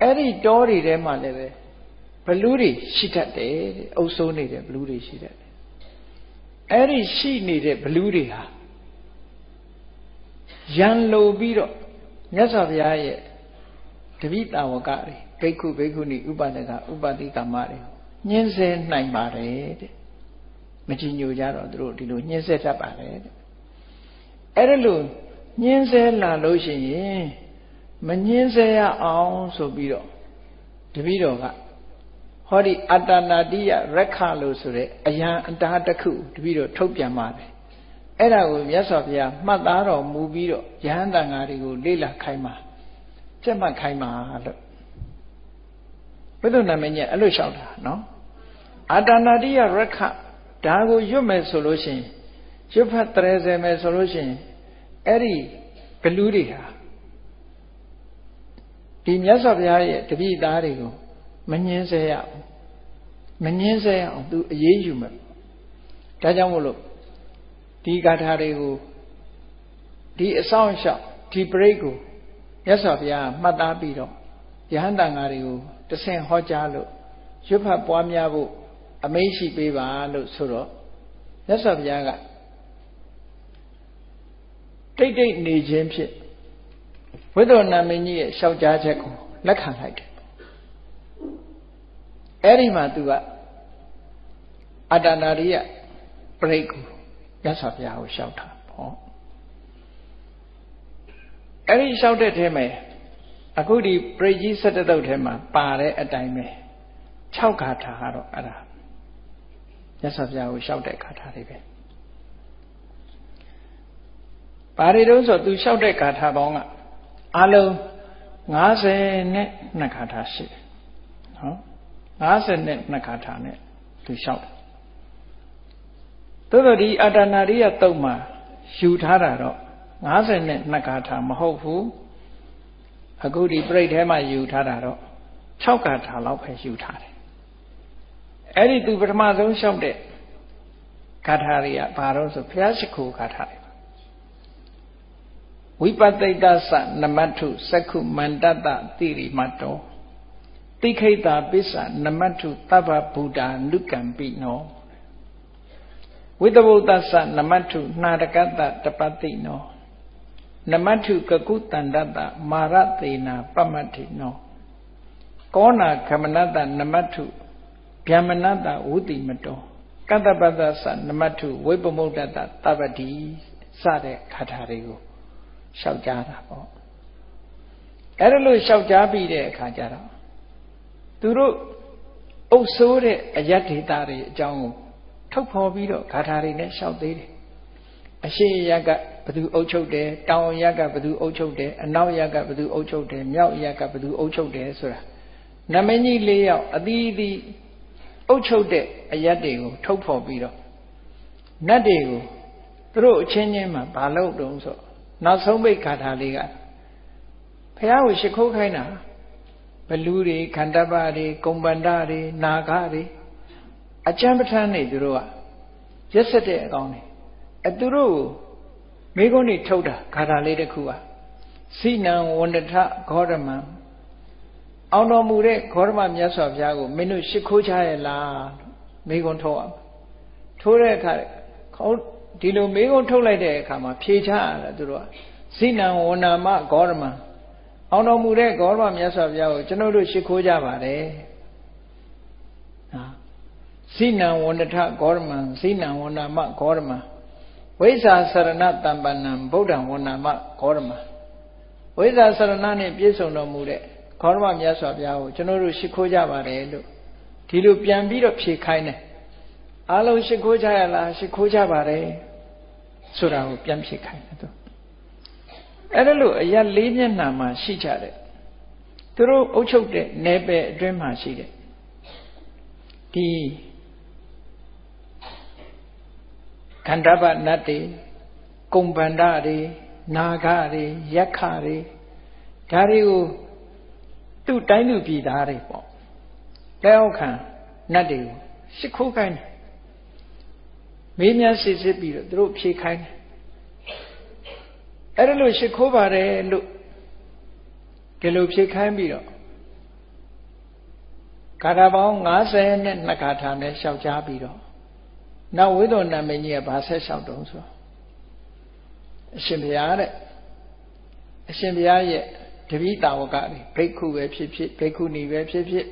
အဲ့ဒီတောတွေထဲမှာလည်းပဲဘလူးတွေရှိတတ်တယ်တဲ့အုပ်စိုးနေတဲ့ဘလူးတွေရှိတတ်တယ်အဲ့ဒီရှိနေတဲ့ဘလူးတွေဟာရန်လိုပြီးတော့မြတ်စွာဘုရားရဲ့တပိတာဝကတွေဘိက္ခုဘိက္ခုနီဥပဒကဥပတိကမ္မတွေညှင်းဆဲနိုင်ပါတယ်တဲ့မကြည်ညိုကြတော့သူတို့ဒီလိုညှင်းဆဲတတ်ပါတယ်တဲ့ အဲ့ဒါလို့ညှင်းဆဲလာလို့ရှိရင်မညှင်းဆဲရအောင်ဆိုပြီးတော့တပိတော်ကဟောဒီအတ္တနာတိယရက်ခလို့ဆိုတဲ့အယံအတားတစ်ခုတပိတော်ထုတ်ပြန်ပါတယ်အဲ့ဒါကိုမြတ်စွာဘုရားမှတ်သားတော်မူပြီးတော့ယဟန်တန်ဃာတွေကိုလေ့လာခိုင်းပါကြက်မှတ်ခိုင်းပါလို့ဘုဒ္ဓနာမည်ကြီးအဲ့လိုလျှောက်တာနော်အာတနာတိယရခဒါကိုရွတ်မယ်ဆိုလို့ရှိရင်ရွတ်ဖတ်တရေစယ်မယ်ဆိုလို့ရှိရင် အဲ့ဒီဘလူးတွေဟာဒီမြတ်စွာဘုရားရဲ့တပည့်သားတွေကိုမငင်းစေရအောင်မငင်းစေရအောင်သူအေးအေးယူမယ်ဒါကြောင့်မို့လို့ဒီဂါထာတွေကိုဒီအဆောင်လျှောက်ဒီပရိတ်ကိုမြတ်စွာဘုရားမှတ်သားပြီးတော့ယဟန်တန်ဃာတွေကိုတဆင့်ဟောကြားလို့ရွတ်ဖတ်ပွားများဖို့အမိန့်ရှိပေးပါလို့ဆိုတော့မြတ်စွာဘုရားက တိတ်တိတ်နေခြင်းဖြင့်ဝိသုနာမင်းကြီးရဲ့လျှောက်ကြားချက်ကိုလက်ခံလိုက်တယ်အဲ့ဒီမှာသူကအတ္တနာရိယပြိတ်ကိုမြတ်စွာဘုရားကိုလျှောက်တာပေါ့အဲ့ဒီလျှောက်တဲ့ထဲမှာအခုဒီပရိကြီး၁၇တုတ်ထဲမှာပါတဲ့အတိုင်းပဲ6ဂါထာကတော့အဲ့ဒါမြတ်စွာဘုရားကိုလျှောက်တဲ့ဂါထာတွေပဲ ပါရီတုံးဆိုသူလျှောက်တဲ့ဂါထာပေါင်းကအလုံး90နဲ့2ဂါထာရှိတယ်နော်90နဲ့2ဂါထာနဲ့သူလျှောက်တယ်သို့တော့ဒီအတ္တနာရိယတုတ်မှာယူထားတာတော့90နဲ့2ဂါထာမဟုတ်ဘူးအခုဒီပြိတ်ထဲမှာယူထားတာတော့6ဂါထာလောက်ပဲယူထားတယ်အဲ့ဒီသူပထမဆုံးလျှောက်တဲ့ဂါထာတွေကဘာလို့ဆိုဘုရားရှိခိုးဂါထာတွေ ဝိပသိတ္တသနမတ္ထုသက္ခုမန္တတတိရိမတောတိခိတာပစ္ဆနမတ္ထုသဗ္ဗဗုဒ္ဓနုကံပိနောဝိတဗုဒ္ဓသနမတ္ထုနှာတကတ္တတပတိနောနမထုကကုတန္တတမာရသေနာပမတ္ထိနောကောနာခမနတနမထုဗျမနတဝုတိမတောကတ္တပတ္တသနမထုဝိပမုဒ္ဒတတပတိစတဲ့ခါထာတွေကို လျှောက်ကြားတာပေါ့အဲ့ဒါလို့လျှောက်ကြားပြီးတဲ့အခါကျတော့သူတို့အုပ်ဆိုးတဲ့အယတ်ဒေတာတွေအကြောင်းကိုထုတ်ဖော်ပြီးတော့ဂါထာတွေနဲ့လျှောက်သေးတယ်အရှိရကဘသူအုပ်ချုပ်တယ်တောင်ရကဘသူအုပ်ချုပ်တယ်အနောက်ရကဘသူအုပ်ချုပ်တယ်မြောက်ရကဘသူအုပ်ချုပ်တယ်ဆိုတာနမင်းကြီး၄ယောက်အသီးသီးအုပ်ချုပ်တဲ့အရက်တွေကိုထုတ်ဖော်ပြီးတော့နတ်တွေကိုသူတို့အချင်းချင်းမှာဘာလုပ်တုံးဆို နောက်ဆုံးပိတ်ခါထားလေးကဖះကိုရှ िख ိုးခိုင်းတာဘလူတွေခန္ဓပတွေကုံပန္ဒတွေနာဂတွေအကျံပဋ္ဌာန်းနေသူတို့ကရက်ဆက်တဲ့အကောင်းတွေအသူတို့မိကုန်းတွေထုတ်တာဂါထာလေးတစ်ခုပါစိနံဝန္တထဂေါရမံအောင်တော်မူတဲ့ဂေါရမမြတ်စွာဘုရားကိုမင်းတို့ရှ िख ိုးချရဲ့လားမိကုန်းထုတ်အောင်ထိုးတဲ့အခါခေါ ဒီလိုမိကုန်းထုတ်လိုက်တဲ့အခါမှာဖြေချရတာသူတို့ကစိနံဝန္နာမဂေါရမံအောင်တော်မူတဲ့ဂေါရမမြတ်စွာဘုရားကိုကျွန်တော်တို့ရှ िख ိုးကြပါတယ်ဟာစိနံဝန္တထဂေါရမံစိနံဝန္နာမဂေါရမံဝိဇ္ဇာစရဏတမ္ပဏံဗုဒ္ဓံဝဏမဂေါရမဝိဇ္ဇာစရဏနဲ့ပြည့်စုံတော်မူတဲ့ဂေါရမမြတ်စွာဘုရားကိုကျွန်တော်တို့ရှ िख ိုးကြပါတယ်လို့ဒီလိုပြန်ပြီးတော့ဖြေခိုင်းတယ်အားလုံးရှ िख ိုးကြရလားရှ िख ိုးကြပါတယ် ဆိုတာကိုပြန်ဖြေခိုင်းတယ်သူအဲ့ဒါလို့အရာလေးမျက်နှာမှာရှိကြတယ်သူတို့အုပ်ချုပ်တဲ့နယ်ပယ်အတွင်းမှာရှိတယ်ဒီခန္ဓာပနတ်တွေကုံဗန္ဒတွေနာဂတွေယက္ခတွေဒါတွေကိုသူ့တိုင်းသူပြည်သားတွေပေါ့လက်အောက်ခံနတ်တွေကိုရှ िख ိုးခိုင်းတယ် မေးမြန်းစစ်စစ်ပြီးတော့သူတို့ဖြေခိုင်းတယ်အဲ့ဒါလို့ရှ िख ိုးပါတယ်လို့ဒီလိုဖြေခိုင်းပြီးတော့ကာထာပေါင်း90နဲ့နှစ်ကာထာနဲ့ရှောက်ကြားပြီးတော့နောက်ဝိသုဏမင်းကြီးကဘာဆက်လျှောက်တုံးဆိုအရှင်ဘုရားတဲ့အရှင်ဘုရားရဲ့တပိတာဝကတွေဘိက္ခုပဲဖြစ်ဖြစ်ဘိက္ခုနီပဲဖြစ်ဖြစ်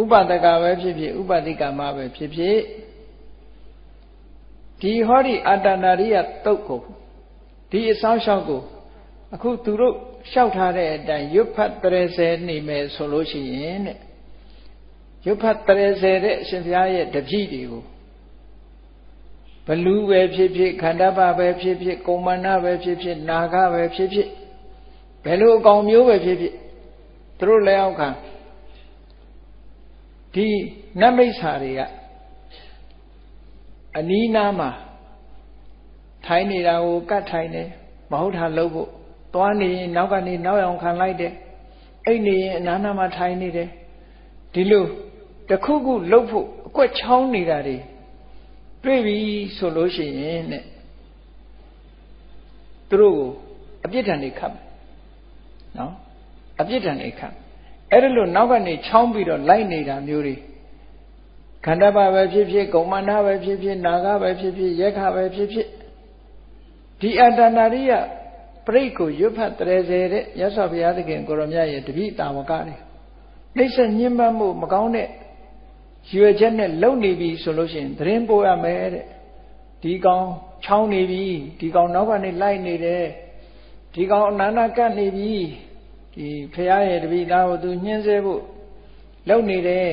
ဥပဒကပဲဖြစ်ဖြစ်ဥပတိကမပဲဖြစ်ဖြစ် ဒီဟောဒီအတ္တနာရိယတုတ်ကိုဒီအဆောင်လျှောက်ကိုအခုသူတို့လျှောက်ထားတဲ့အတိုင်းရွတ်ဖတ်တရေဆယ်နေမယ်ဆိုလို့ရှိရင်တဲ့ရွတ်ဖတ်တရေဆယ်တဲ့အရှင်ဘုရားရဲ့တပည့်တွေကိုဘလူပဲဖြစ်ဖြစ်ခန္ဓာပပဲဖြစ်ဖြစ်ကုံမန္နပဲဖြစ်ဖြစ်နာဂပဲဖြစ်ဖြစ်ဘယ်လိုအကောင်မျိုးပဲဖြစ်ဖြစ်သူတို့လက်အောက်ခံဒီနတ်မိတ်ဆာတွေက အနီးနားမှာထိုင်နေတာကိုကတ်ထိုင်တယ်မဟုတ်တာလုပ်ဖို့သွားနေရင်နောက်ကနေနောက်အောင်ခံလိုက်တယ်အိတ်နေရင်အနားနားမှာထိုင်နေတယ်ဒီလိုတခုခုလှုပ်ဖို့အကွက်ချောင်းနေတာတွေတွေ့ပြီဆိုလို့ရှိရင်တဲ့သူတို့ကိုအပြစ်ဒဏ်တွေခတ်မယ်နော်အပြစ်ဒဏ်တွေခတ်အဲ့ဒါလို့နောက်ကနေချောင်းပြီးတော့လိုက်နေတာမျိုးတွေ ခန္ဓာပါပဲဖြစ်ဖြစ်ဂုံမနာပဲဖြစ်ဖြစ်နာဂပဲဖြစ်ဖြစ်ယက္ခပဲဖြစ်ဖြစ်ဒီအတ္တနာရိယပြိတ်ကိုရွတ်ဖတ်တရေစေတဲ့ရသော်ဘုရားသခင်ကိုရမြတ်ရဲ့တပိတာဝကတွေနှိမ့်ဆက်ညှဉ်းပန်းမှုမကောင်းတဲ့ရွယ်ချက်နဲ့လုံနေပြီဆိုလို့ရှိရင်သတင်းပို့ရမယ်တဲ့ဒီကောင်ချောင်းနေပြီဒီကောင်နောက်ကနေလိုက်နေတယ်ဒီကောင်အနန္တကတ်နေပြီဒီဖရာရဲ့တပိသားကိုသူညှင်းဆဲဖို့လုံနေတယ်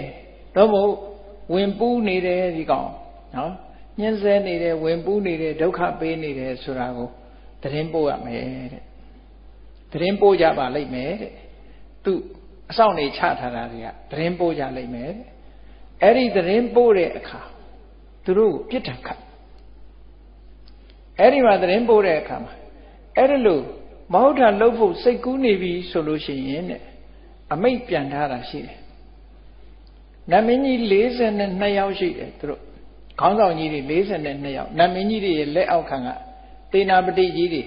တော့မဟုတ် ဝင်ပူးနေတယ်ဒီကောင်နော်ညှင်းဆဲနေတယ်ဝင်ပူးနေတယ်ဒုက္ခပေးနေတယ်ဆိုတာကိုသတင်းပို့ရမယ်တဲ့သတင်းပို့ကြပါလိမ့်မယ်တဲ့သူအဆောင်နေချထားတာတွေကသတင်းပို့ကြလိမ့်မယ်တဲ့အဲ့ဒီသတင်းပို့တဲ့အခါသူတို့ကိုပြစ်ဒဏ်ခတ်အဲ့ဒီမှာသတင်းပို့တဲ့အခါမှာအဲ့ဒီလိုမဟုတ်တာလုပ်ဖို့စိတ်ကူးနေပြီဆိုလို့ရှိရင်တဲ့အမိတ်ပြန်ထားတာရှိတယ် နတ်မင်းကြီး42ယောက်ရှိတယ်သူတို့ခေါင်းဆောင်ကြီးတွေ42ယောက်နတ်မင်းကြီးတွေရဲ့လက်အောက်ခံကသေနာပတိကြီးတွေ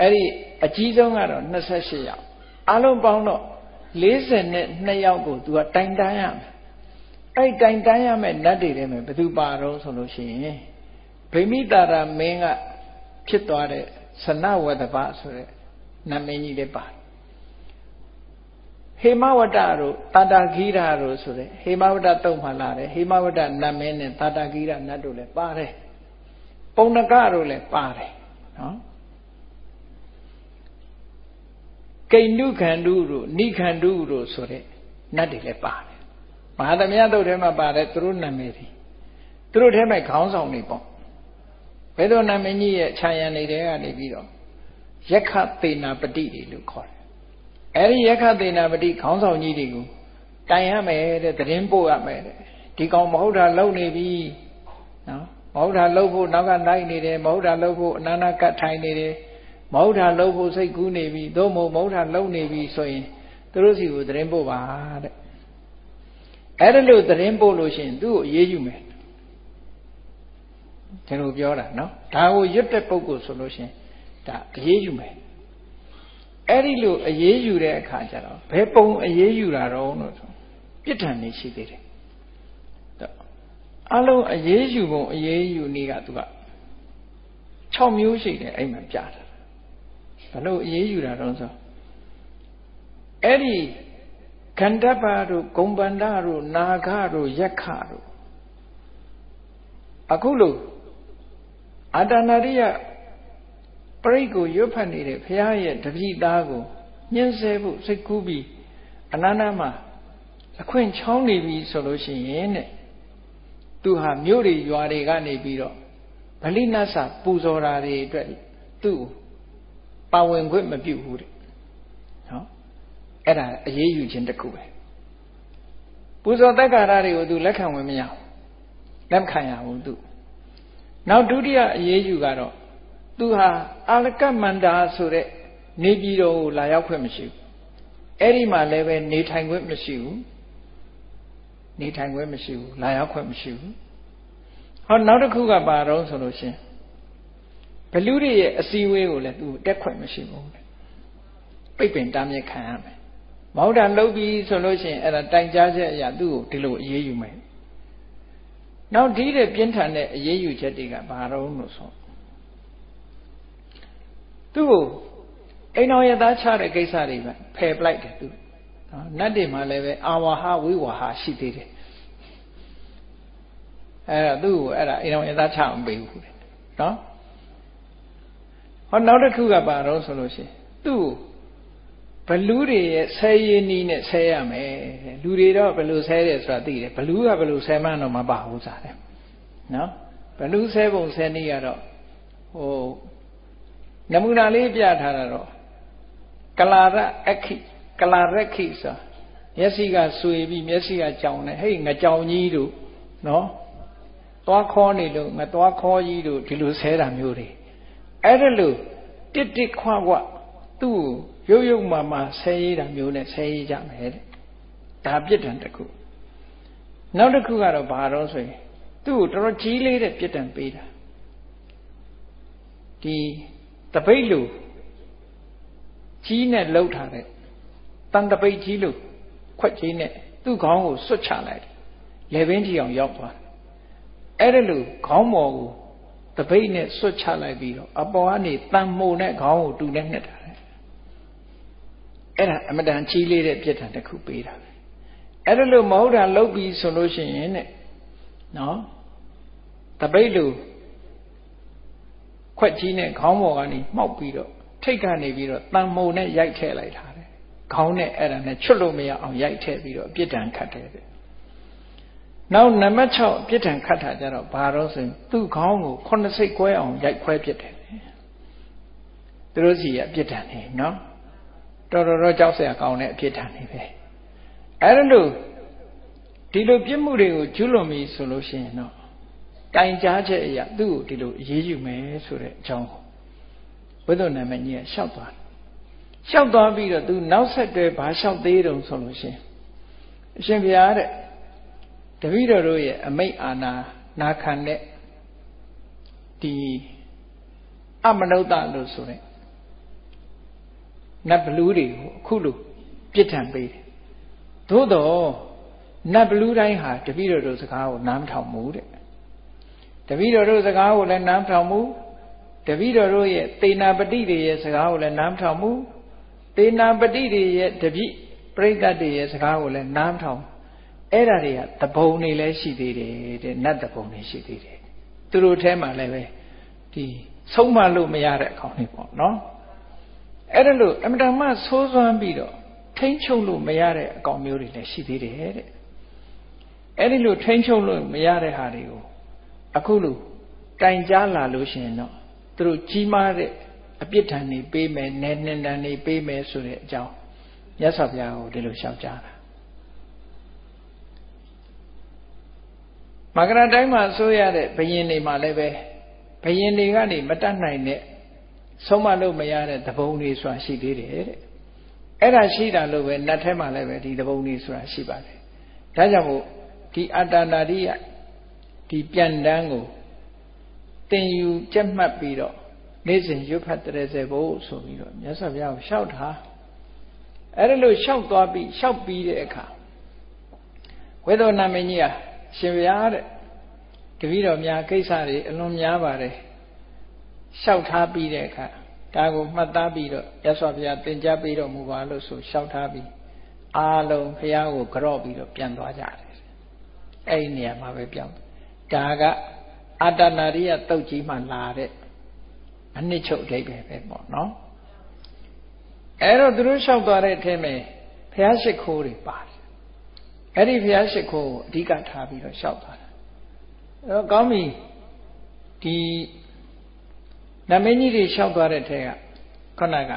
အဲ့ဒီအကြီးဆုံးကတော့28ယောက်အလုံးပေါင်းတော့42ယောက်ကို तू ကတိုင်တန်းရမယ်အဲ့တိုင်တန်းရမယ်နတ်တွေထဲမှာဘယ်သူပါတော့ဆိုလို့ရှိရင်ဗိမိတာရမင်းကဖြစ်သွားတဲ့ဆနဝတ္တပဆိုတဲ့နတ်မင်းကြီးတွေပါ ဟေမဝတ္တတို့တာတာဂိရတို့ဆိုတဲ့ဟေမဝတ္တတုံမှလာတယ်ဟေမဝတ္တနတ်မင်းနဲ့တာတာဂိရနတ်တို့လည်းပါတယ်ပုံနကတို့လည်းပါတယ်နော်ကိဏုခန္ဓုတို့နိခန္ဓုတို့ဆိုတဲ့နတ်တွေလည်းပါတယ်မဟာသမယတုတ်ထဲမှာပါတယ်သူတို့နာမည်တွေသူတို့ထဲမှာခေါင်းဆောင်တွေပေါ့ဘယ်လိုနာမည်ကြီးရဲ့ခြာယံတွေတဲကနေပြီးတော့ယက္ခသေနာပတိတွေလို့ခေါ်တယ် အဲဒီယက္ခသေနာပတိခေါင်းဆောင်ကြီးတွေကိုတိုင်ရမယ်တဲ့သတင်းပို့ရမယ်တဲ့ဒီကောင်မဟုတ်တာလုံနေပြီနော်မဟုတ်တာလှုပ်ဖို့နောက်ကနိုင်နေတယ်မဟုတ်တာလှုပ်ဖို့အနာနာကတ်ထိုင်နေတယ်မဟုတ်တာလှုပ်ဖို့စိတ်ကူးနေပြီသို့မဟုတ်မဟုတ်တာလှုပ်နေပြီဆိုရင်သူတို့စီကိုသတင်းပို့ပါတဲ့အဲ့ဒါလို့သတင်းပို့လို့ရှိရင်သူ့ကိုအေးအေးယူမယ်ကျွန်တော်ပြောတာနော်ဒါကိုရွတ်တဲ့ပုဂ္ဂိုလ်ဆိုလို့ရှိရင်ဒါအေးအေးယူမယ် အဲ့ဒီလိုအေးအေးယူတဲ့အခါကျတော့ဘယ်ပုံအေးအေးယူတာတော့လို့ဆိုပြစ်ဒဏ်နေရှိသေးတယ်အလုံးအရေးယူပုံအရေးယူနည်းကသူက6မျိုးရှိတယ်အဲ့မှာပြတာဘလို့အရေးယူတာတော့ဆိုအဲ့ဒီခန္ဓပါတို့ဂုံပန္ဒတို့နာဂတို့ယက္ခတို့အခုလို့အာတနာရိယ ပရိတ်ကိုရွတ်ဖတ်နေတဲ့ဘုရားရဲ့တပည့်သားကိုညှင်းဆဲဖို့စိတ်ကူးပြီးအနန္တမှာအခွင့်ချောင်းနေပြီဆိုလို့ရှိရင်တဲ့သူဟာမြို့တွေရွာတွေကနေပြီးတော့ဗလိနဆာပူဇော်တာတွေအတွက်သူ့ပါဝင်ခွင့်မပြုဘူးတဲ့နော်အဲ့ဒါအရေးယူခြင်းတစ်ခုပဲပူဇော်တက္ကရာတွေကိုသူလက်ခံဝင်မရဘူးလက်ခံရဘူးသူနောက်ဒုတိယအရေးယူကတော့ သူဟာအာလကမန္တာဆိုတဲ့နေပြည်တော်ကိုလာရောက်ခွင့်မရှိဘူးအဲ့ဒီမှာလည်းပဲနေထိုင်ခွင့်မရှိဘူးနေထိုင်ခွင့်မရှိဘူးလာရောက်ခွင့်မရှိဘူးဟောနောက်တစ်ခုကပါတော့ဆိုလို့ရှင်ဘလူတွေရဲ့အစည်းအဝေးကိုလည်းသူတက်ခွင့်မရှိဘူးပိတ်ပင်တားမြစ်ခံရမယ်မဟုတ်တာလုပ်ပြီးဆိုလို့ရှိရင်အဲ့ဒါတိုင်ကြားချက်အရာသူ့ကိုဒီလိုအေးအေးယူမယ်နောက်ဒီတဲ့ပြင်းထန်တဲ့အရေးယူချက်တွေကဘာတော့လို့ဆို သူ့ကိုအိမ်တော်ရသားချတဲ့ကိစ္စတွေပဲဖယ်ပလိုက်တယ်သူနော်နတ်တွေမှာလည်းပဲအာဝါဟဝိဝါဟရှိသေးတယ်အဲ့ဒါသူ့ကိုအဲ့ဒါအိမ်တော်ရသားချအောင်ပေးဘူးတဲ့နော်ဟောနောက်တစ်ခုကဘာတော့ဆိုလို့ရှိရင်သူ့ကိုဘလူးတွေရဲ့ဆဲရည်နီးနဲ့ဆဲရမယ်လူတွေတော့ဘလူးဆဲတယ်ဆိုတာသိတယ်ဘလူးကဘလူးဆဲမှန်းတော့မပါဘူးစားတယ်နော်ဘလူးဆဲပုံဆဲနည်းကတော့ဟို နမူနာလေးပြထားတာတော့ကလာရအခိကလာရခိဆိုမျက်စိကဆွေပြီးမျက်စိကကြောင်နေဟဲ့ငကြောင်ကြီးတို့နော်သွားခေါ်နေလို့ငသွားခေါ်ကြီးတို့ဒီလိုဆဲတာမျိုးတွေအဲ့ဒါလို့တစ်တစ်ခွားခွားသူ့ကိုရုပ်ရုပ်မာမာဆဲရတာမျိုးနဲ့ဆဲရကြမယ်တဲ့ဒါပြစ်ဒဏ်တစ်ခုနောက်တစ်ခုကတော့ဘာတော့ဆိုရင်သူ့ကိုတော်တော်ကြီးလေးတဲ့ပြစ်ဒဏ်ပေးတာဒီ တပိတ်လူကြီးနဲ့လှုပ်ထားတဲ့တန်တပိတ်ကြီးလို့ခွက်ကြီးနဲ့သူ့ခေါင်းကိုဆွတ်ချလိုက်တယ်လေပင်ကြီးအောင်ရောက်သွားတယ်အဲ့ဒါလို့ခေါင်းပေါ်ကိုတပိတ်နဲ့ဆွတ်ချလိုက်ပြီးတော့အပေါ်ကနေတန်မှုနဲ့ခေါင်းကိုတူနဲ့နှစ်တာတယ်အဲ့ဒါအမတန်ကြီးလေးတဲ့ပြစ်ဒဏ်တစ်ခုပေးတာအဲ့ဒါလို့မဟုတ်တာလုပ်ပြီးဆိုလို့ရှိရင်တဲ့နော်တပိတ်လူ ခွက်ကြီးနဲ့ခေါင်းပေါ်ကနေမှောက်ပြီးတော့ထိတ်ကနေပြီးတော့တန်မုံနဲ့ရိုက်ထည့်လိုက်တာတဲ့ခေါင်းနဲ့အဲ့ဒါနဲ့ချွတ်လို့မရအောင်ရိုက်ထည့်ပြီးတော့အပြစ်ဒဏ်ခတ်တယ်တဲ့နောက်နံပါတ်6အပြစ်ဒဏ်ခတ်တာကြတော့ဘာတော့ဆိုရင်သူ့ခေါင်းကိုခုနှစ်စိတ်ခွဲအောင်ရိုက်ခွဲပြစ်တယ်သူတို့စီအပြစ်ဒဏ်နေနော်တော်တော်တော့ကြောက်စရာကောင်းတဲ့အပြစ်ဒဏ်နေပဲအဲ့ဒါလို့ဒီလိုပြစ်မှုတွေကိုကျူးလွန်ပြီဆိုလို့ရှိရင်တော့ တိုင်ကြားချက်အရာသူ့ကိုဒီလိုအရေးယူမယ်ဆိုတဲ့အကြောင်းဘုဒ္ဓနာမည်ကြီးကလျှောက်သွားတယ်လျှောက်သွားပြီးတော့သူနောက်ဆက်တွဲဘာလျှောက်သေးတုံဆိုလို့ရှိရင်အရှင်ဘုရားတဲ့တပည့်တော်တို့ရဲ့အမိတ်အာနာနာခံတဲ့ဒီအမနုဿလို့ဆိုတဲ့နတ်ဘလူးတွေကိုအခုလိုပြစ်ထန်ပေးတယ်သို့တော့နတ်ဘလူးတိုင်းဟာတပည့်တော်တို့စကားကိုနားမထောင်ဘူးတဲ့ တပည့်တော်တို့စကားကိုလည်းနားမထောင်ဘူးတပည့်တော်တို့ရဲ့သေနာပတိတွေရဲ့စကားကိုလည်းနားမထောင်ဘူးသေနာပတိတွေရဲ့တပည့်ပြိဿတ်တွေရဲ့စကားကိုလည်းနားမထောင်အဲ့ဒါတွေကတပုံတွေလည်းရှိသေးတယ်တဲ့နတ်တပုံတွေရှိသေးတယ်သူတို့ထဲမှာလည်းပဲဒီဆုံးမလို့မရတဲ့အကောင်တွေပေါ့နော်အဲ့ဒါလို့အမတန်မှဆိုးစွမ်းပြီးတော့ထိမ့်ချုပ်လို့မရတဲ့အကောင်မျိုးတွေလည်းရှိသေးတယ်တဲ့အဲ့ဒီလိုထိမ့်ချုပ်လို့မရတဲ့ဟာတွေကို အခုလိုတိုင်ကြားလာလို့ရှိရင်တော့သူတို့ကြီးမားတဲ့အပြစ်ဒဏ်တွေပေးမယ်၊နယ်နှင်ဒဏ်တွေပေးမယ်ဆိုတဲ့အကြောင်းမြတ်စွာဘုရားကိုဒီလိုလျှောက်ကြားတာမကရတိုင်းမှာဆိုရတဲ့ဘယင်တွေမှာလည်းပဲဘယင်တွေကနေမတတ်နိုင်တဲ့ဆုံးမလို့မရတဲ့သဘုံတွေဆိုတာရှိသေးတယ်တဲ့အဲ့ဒါရှိတာလို့ပဲနတ်ထဲမှာလည်းပဲဒီသဘုံတွေဆိုတာရှိပါတယ်ဒါကြောင့်မို့ဒီအတ္တနာရိယ ဒီပြန်တန်းကိုတင်ယူကြက်မှတ်ပြီးတော့နေ့စဉ်ရွတ်ဖတ်တရေစေဖို့ဆိုပြီးတော့မြတ်စွာဘုရားကိုလျှောက်တာအဲ့ဒါလို့လျှောက်သွားပြီးလျှောက်ပြီးတဲ့အခါဝေဒနာမင်းကြီးကရှင်ဘုရားတဲ့တပည့်တော်များကိစ္စတွေအလွန်များပါတယ်လျှောက်ထားပြီးတဲ့အခါဒါကိုမှတ်သားပြီးတော့ရသော်ဘုရားသင်ကြားပေးတော်မူပါလို့ဆိုလျှောက်ထားပြီးအားလုံးဘုရားကိုကြော့ပြီးတော့ပြန်သွားကြတယ်အဲ့ဒီနေရာမှာပဲပြောင်း ဒါကအတ္တနာရိယတုတ်ကြီးမှလာတဲ့အနှစ်ချုပ်အဓိပ္ပာယ်ပဲပေါ့နော်အဲ့တော့သူတို့လျှောက်သွားတဲ့အထက်မှာဘုရားရှိခိုးတွေပါတယ်အဲ့ဒီဘုရားရှိခိုးကိုအဓိကထားပြီးတော့လျှောက်သွားတာအဲ့တော့ကောင်းပြီဒီနမင်းကြီးတွေလျှောက်သွားတဲ့ထဲကခုနက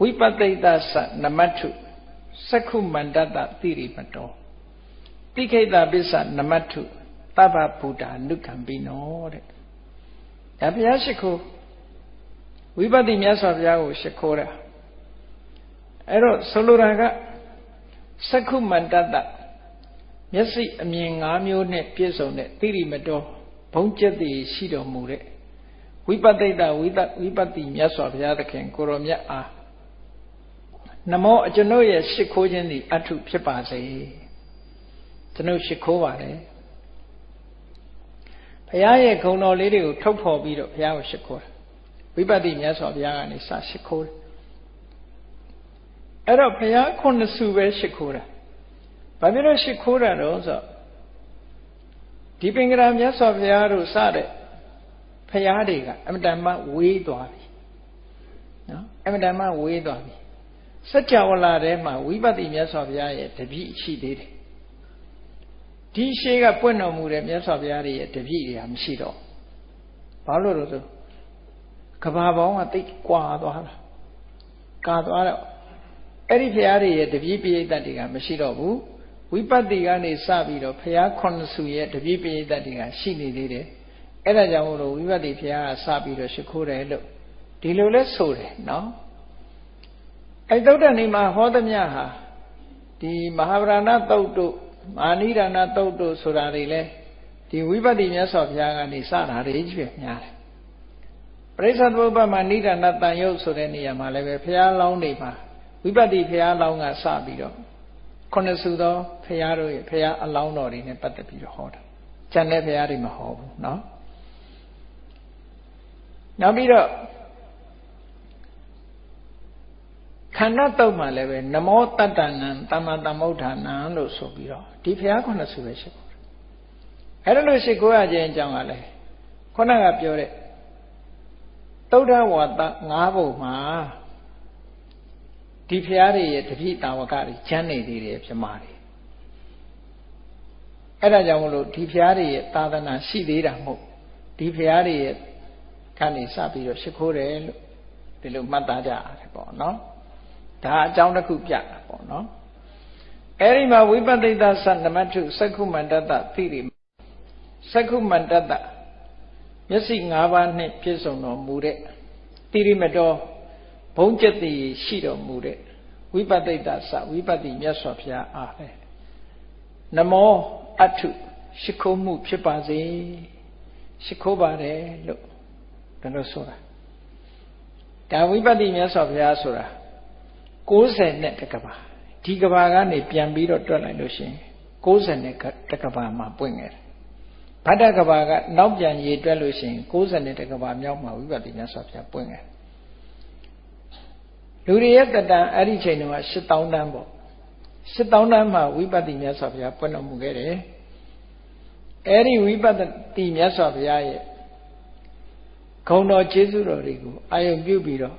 ဝိပဿိတသနမထုစက္ခုမန္တတတိရိမတောတိခိတပစ္စနမထု တဗ္ဗဗုဒ္ဓနုခံပိနောတဲ့ဒါဘုရားရှိခိုးဝိပဿနာမြတ်စွာဘုရားကိုရှိခိုးတာအဲ့တော့ဆိုလိုတာကသက္ခုမန္တတမျက်စိအမြင်၅မျိုးနဲ့ပြည့်စုံတဲ့တိရိမတော်ဘုံကျက်တည်ရှိတော်မူတဲ့ဝိပဿိတဝိတဝိပဿိမြတ်စွာဘုရားသခင်ကိုရောမြတ်အားနမောအကျွန်ုပ်ရဲ့ရှ िख ိုးခြင်းသည်အထုဖြစ်ပါစေကျွန်ုပ်ရှ िख ိုးပါတယ် ဘုရားရဲ့ဂုဏ်တော်လေးတွေကိုထုတ်ဖော်ပြီးတော့ဘုရားကိုရှိခိုးတာဝိပဿနာမြတ်စွာဘုရားကနေစရှိခိုးတယ်အဲ့တော့ဘုရားခုနှစ်စုပဲရှိခိုးတာဘာဖြစ်လို့ရှိခိုးတာတော့ဆိုဒီပင်ကရာမြတ်စွာဘုရားတို့စတဲ့ဘုရားတွေကအမတန်မှဝေးသွားပြီနော်အမတန်မှဝေးသွားပြီစัจ java လာထဲမှာဝိပဿနာမြတ်စွာဘုရားရဲ့တပည့်ရှိသေးတယ် ဒီရှေးကပွင့်တော်မူတဲ့မြတ်စွာဘုရားရဲ့တပည့်တွေကမရှိတော့ဘာလို့လို့ဆိုကဘာပေါင်းကတိတ်ကွာသွားတာကာသွားတော့အဲ့ဒီဘုရားတွေရဲ့တပည့်ပိဋကတ်တွေကမရှိတော့ဘူးဝိပဿနာကနေစပြီးတော့ဘုရားခုနှစ်စုရဲ့တပည့်ပိဋကတ်တွေကရှိနေသေးတယ်အဲ့ဒါကြောင့်မို့လို့ဝိပဿနာဘုရားကစပြီးတော့ရှ िख ိုးတယ်လို့ဒီလိုလဲဆိုတယ်နော်အဲ့သုဒ္ဓနေမှာဟောသမျှဟာဒီမဟာဗရဏသုတ်တို့ မာနိဒာနသုတ်တို့ဆိုတာတွေလဲဒီဝိပဿနာမြတ်စွာဘုရားကနေစတာတွေကြီးပဲများတယ်ပရိစ္ဆေသမုပ္ပါမှာနိဒာနတန်ယုတ်ဆိုတဲ့နေရာမှာလည်းပဲဘုရားလောင်းနေမှာဝိပဿနာဘုရားလောင်းကစပြီးတော့ခုနှစ်စုသောဘုရားတို့ရဲ့ဘုရားအလောင်းတော်တွေနဲ့ပတ်သက်ပြီးတော့ဟောတာကျန်တဲ့ဘုရားတွေမဟောဘူးเนาะနောက်ပြီးတော့ ခန္ဓာတုတ်မှလည်းပဲနမောတတ္တနံတမ္မာသမ္ဗုဒ္ဓနာလို့ဆိုပြီးတော့ဒီဘုရားခုနှစ်ဆူပဲရှိပါတယ်အဲ့ဒါလို့ရှိခိုးရခြင်းအကြောင်းကလည်းခုနကပြောတဲ့သုဒ္ဓဝါဒ၅ဘုံမှာဒီဘုရားတွေရဲ့တပိတာဝကတွေကျမ်းနေသေးတယ်ပြမာတွေအဲ့ဒါကြောင့်မလို့ဒီဘုရားတွေရဲ့သာသနာရှိသေးတာမဟုတ်ဒီဘုရားတွေရဲ့ကနေစပြီးတော့ရှ िख ိုးတယ်လို့ဒီလိုမှတ်သားကြရတယ်ပေါ့နော် ဒါအကြောင်းတစ်ခုပြတာပေါ့နော်အဲ့ဒီမှာဝိပဿိတသနမထုသက္ခုမန္တတသိရိသက္ခုမန္တတမျက်စိ၅ပါးနဲ့ပြည့်စုံတော်မူတဲ့တိရိမတော်ဘုံကျက်တည်ရှိတော်မူတဲ့ဝိပဿိတသဝိပဿိမြတ်စွာဘုရားအားပဲနမောအထုရှ िख ိုးမှုဖြစ်ပါစေရှ िख ိုးပါတယ်လို့ဘယ်လိုဆိုတာဒါဝိပဿနာမြတ်စွာဘုရားဆိုတာ 60နဲ့တကဘာဒီကဘာကနေပြန်ပြီးတော့တွက်လိုက်လို့ရှိရင်60နဲ့တကဘာမှာပွင့်ခဲ့တယ်ဗဒ္ဒကဘာကနောက်ပြန်ရေတွက်လို့ရှိရင်60နဲ့တကဘာမြောက်မှာဝိပဿနာမြတ်စွာဘုရားပွင့်ခဲ့လူတွေရဲ့တတန်အဲ့ဒီချိန်တုန်းက8000တန်းပေါ့8000တန်းမှာဝိပဿနာမြတ်စွာဘုရားပွင့်တော်မူခဲ့တယ်အဲ့ဒီဝိပဿနာမြတ်စွာဘုရားရဲ့ဂုံတော်ကျေးဇူးတော်တွေကိုအာယုံပြုပြီးတော့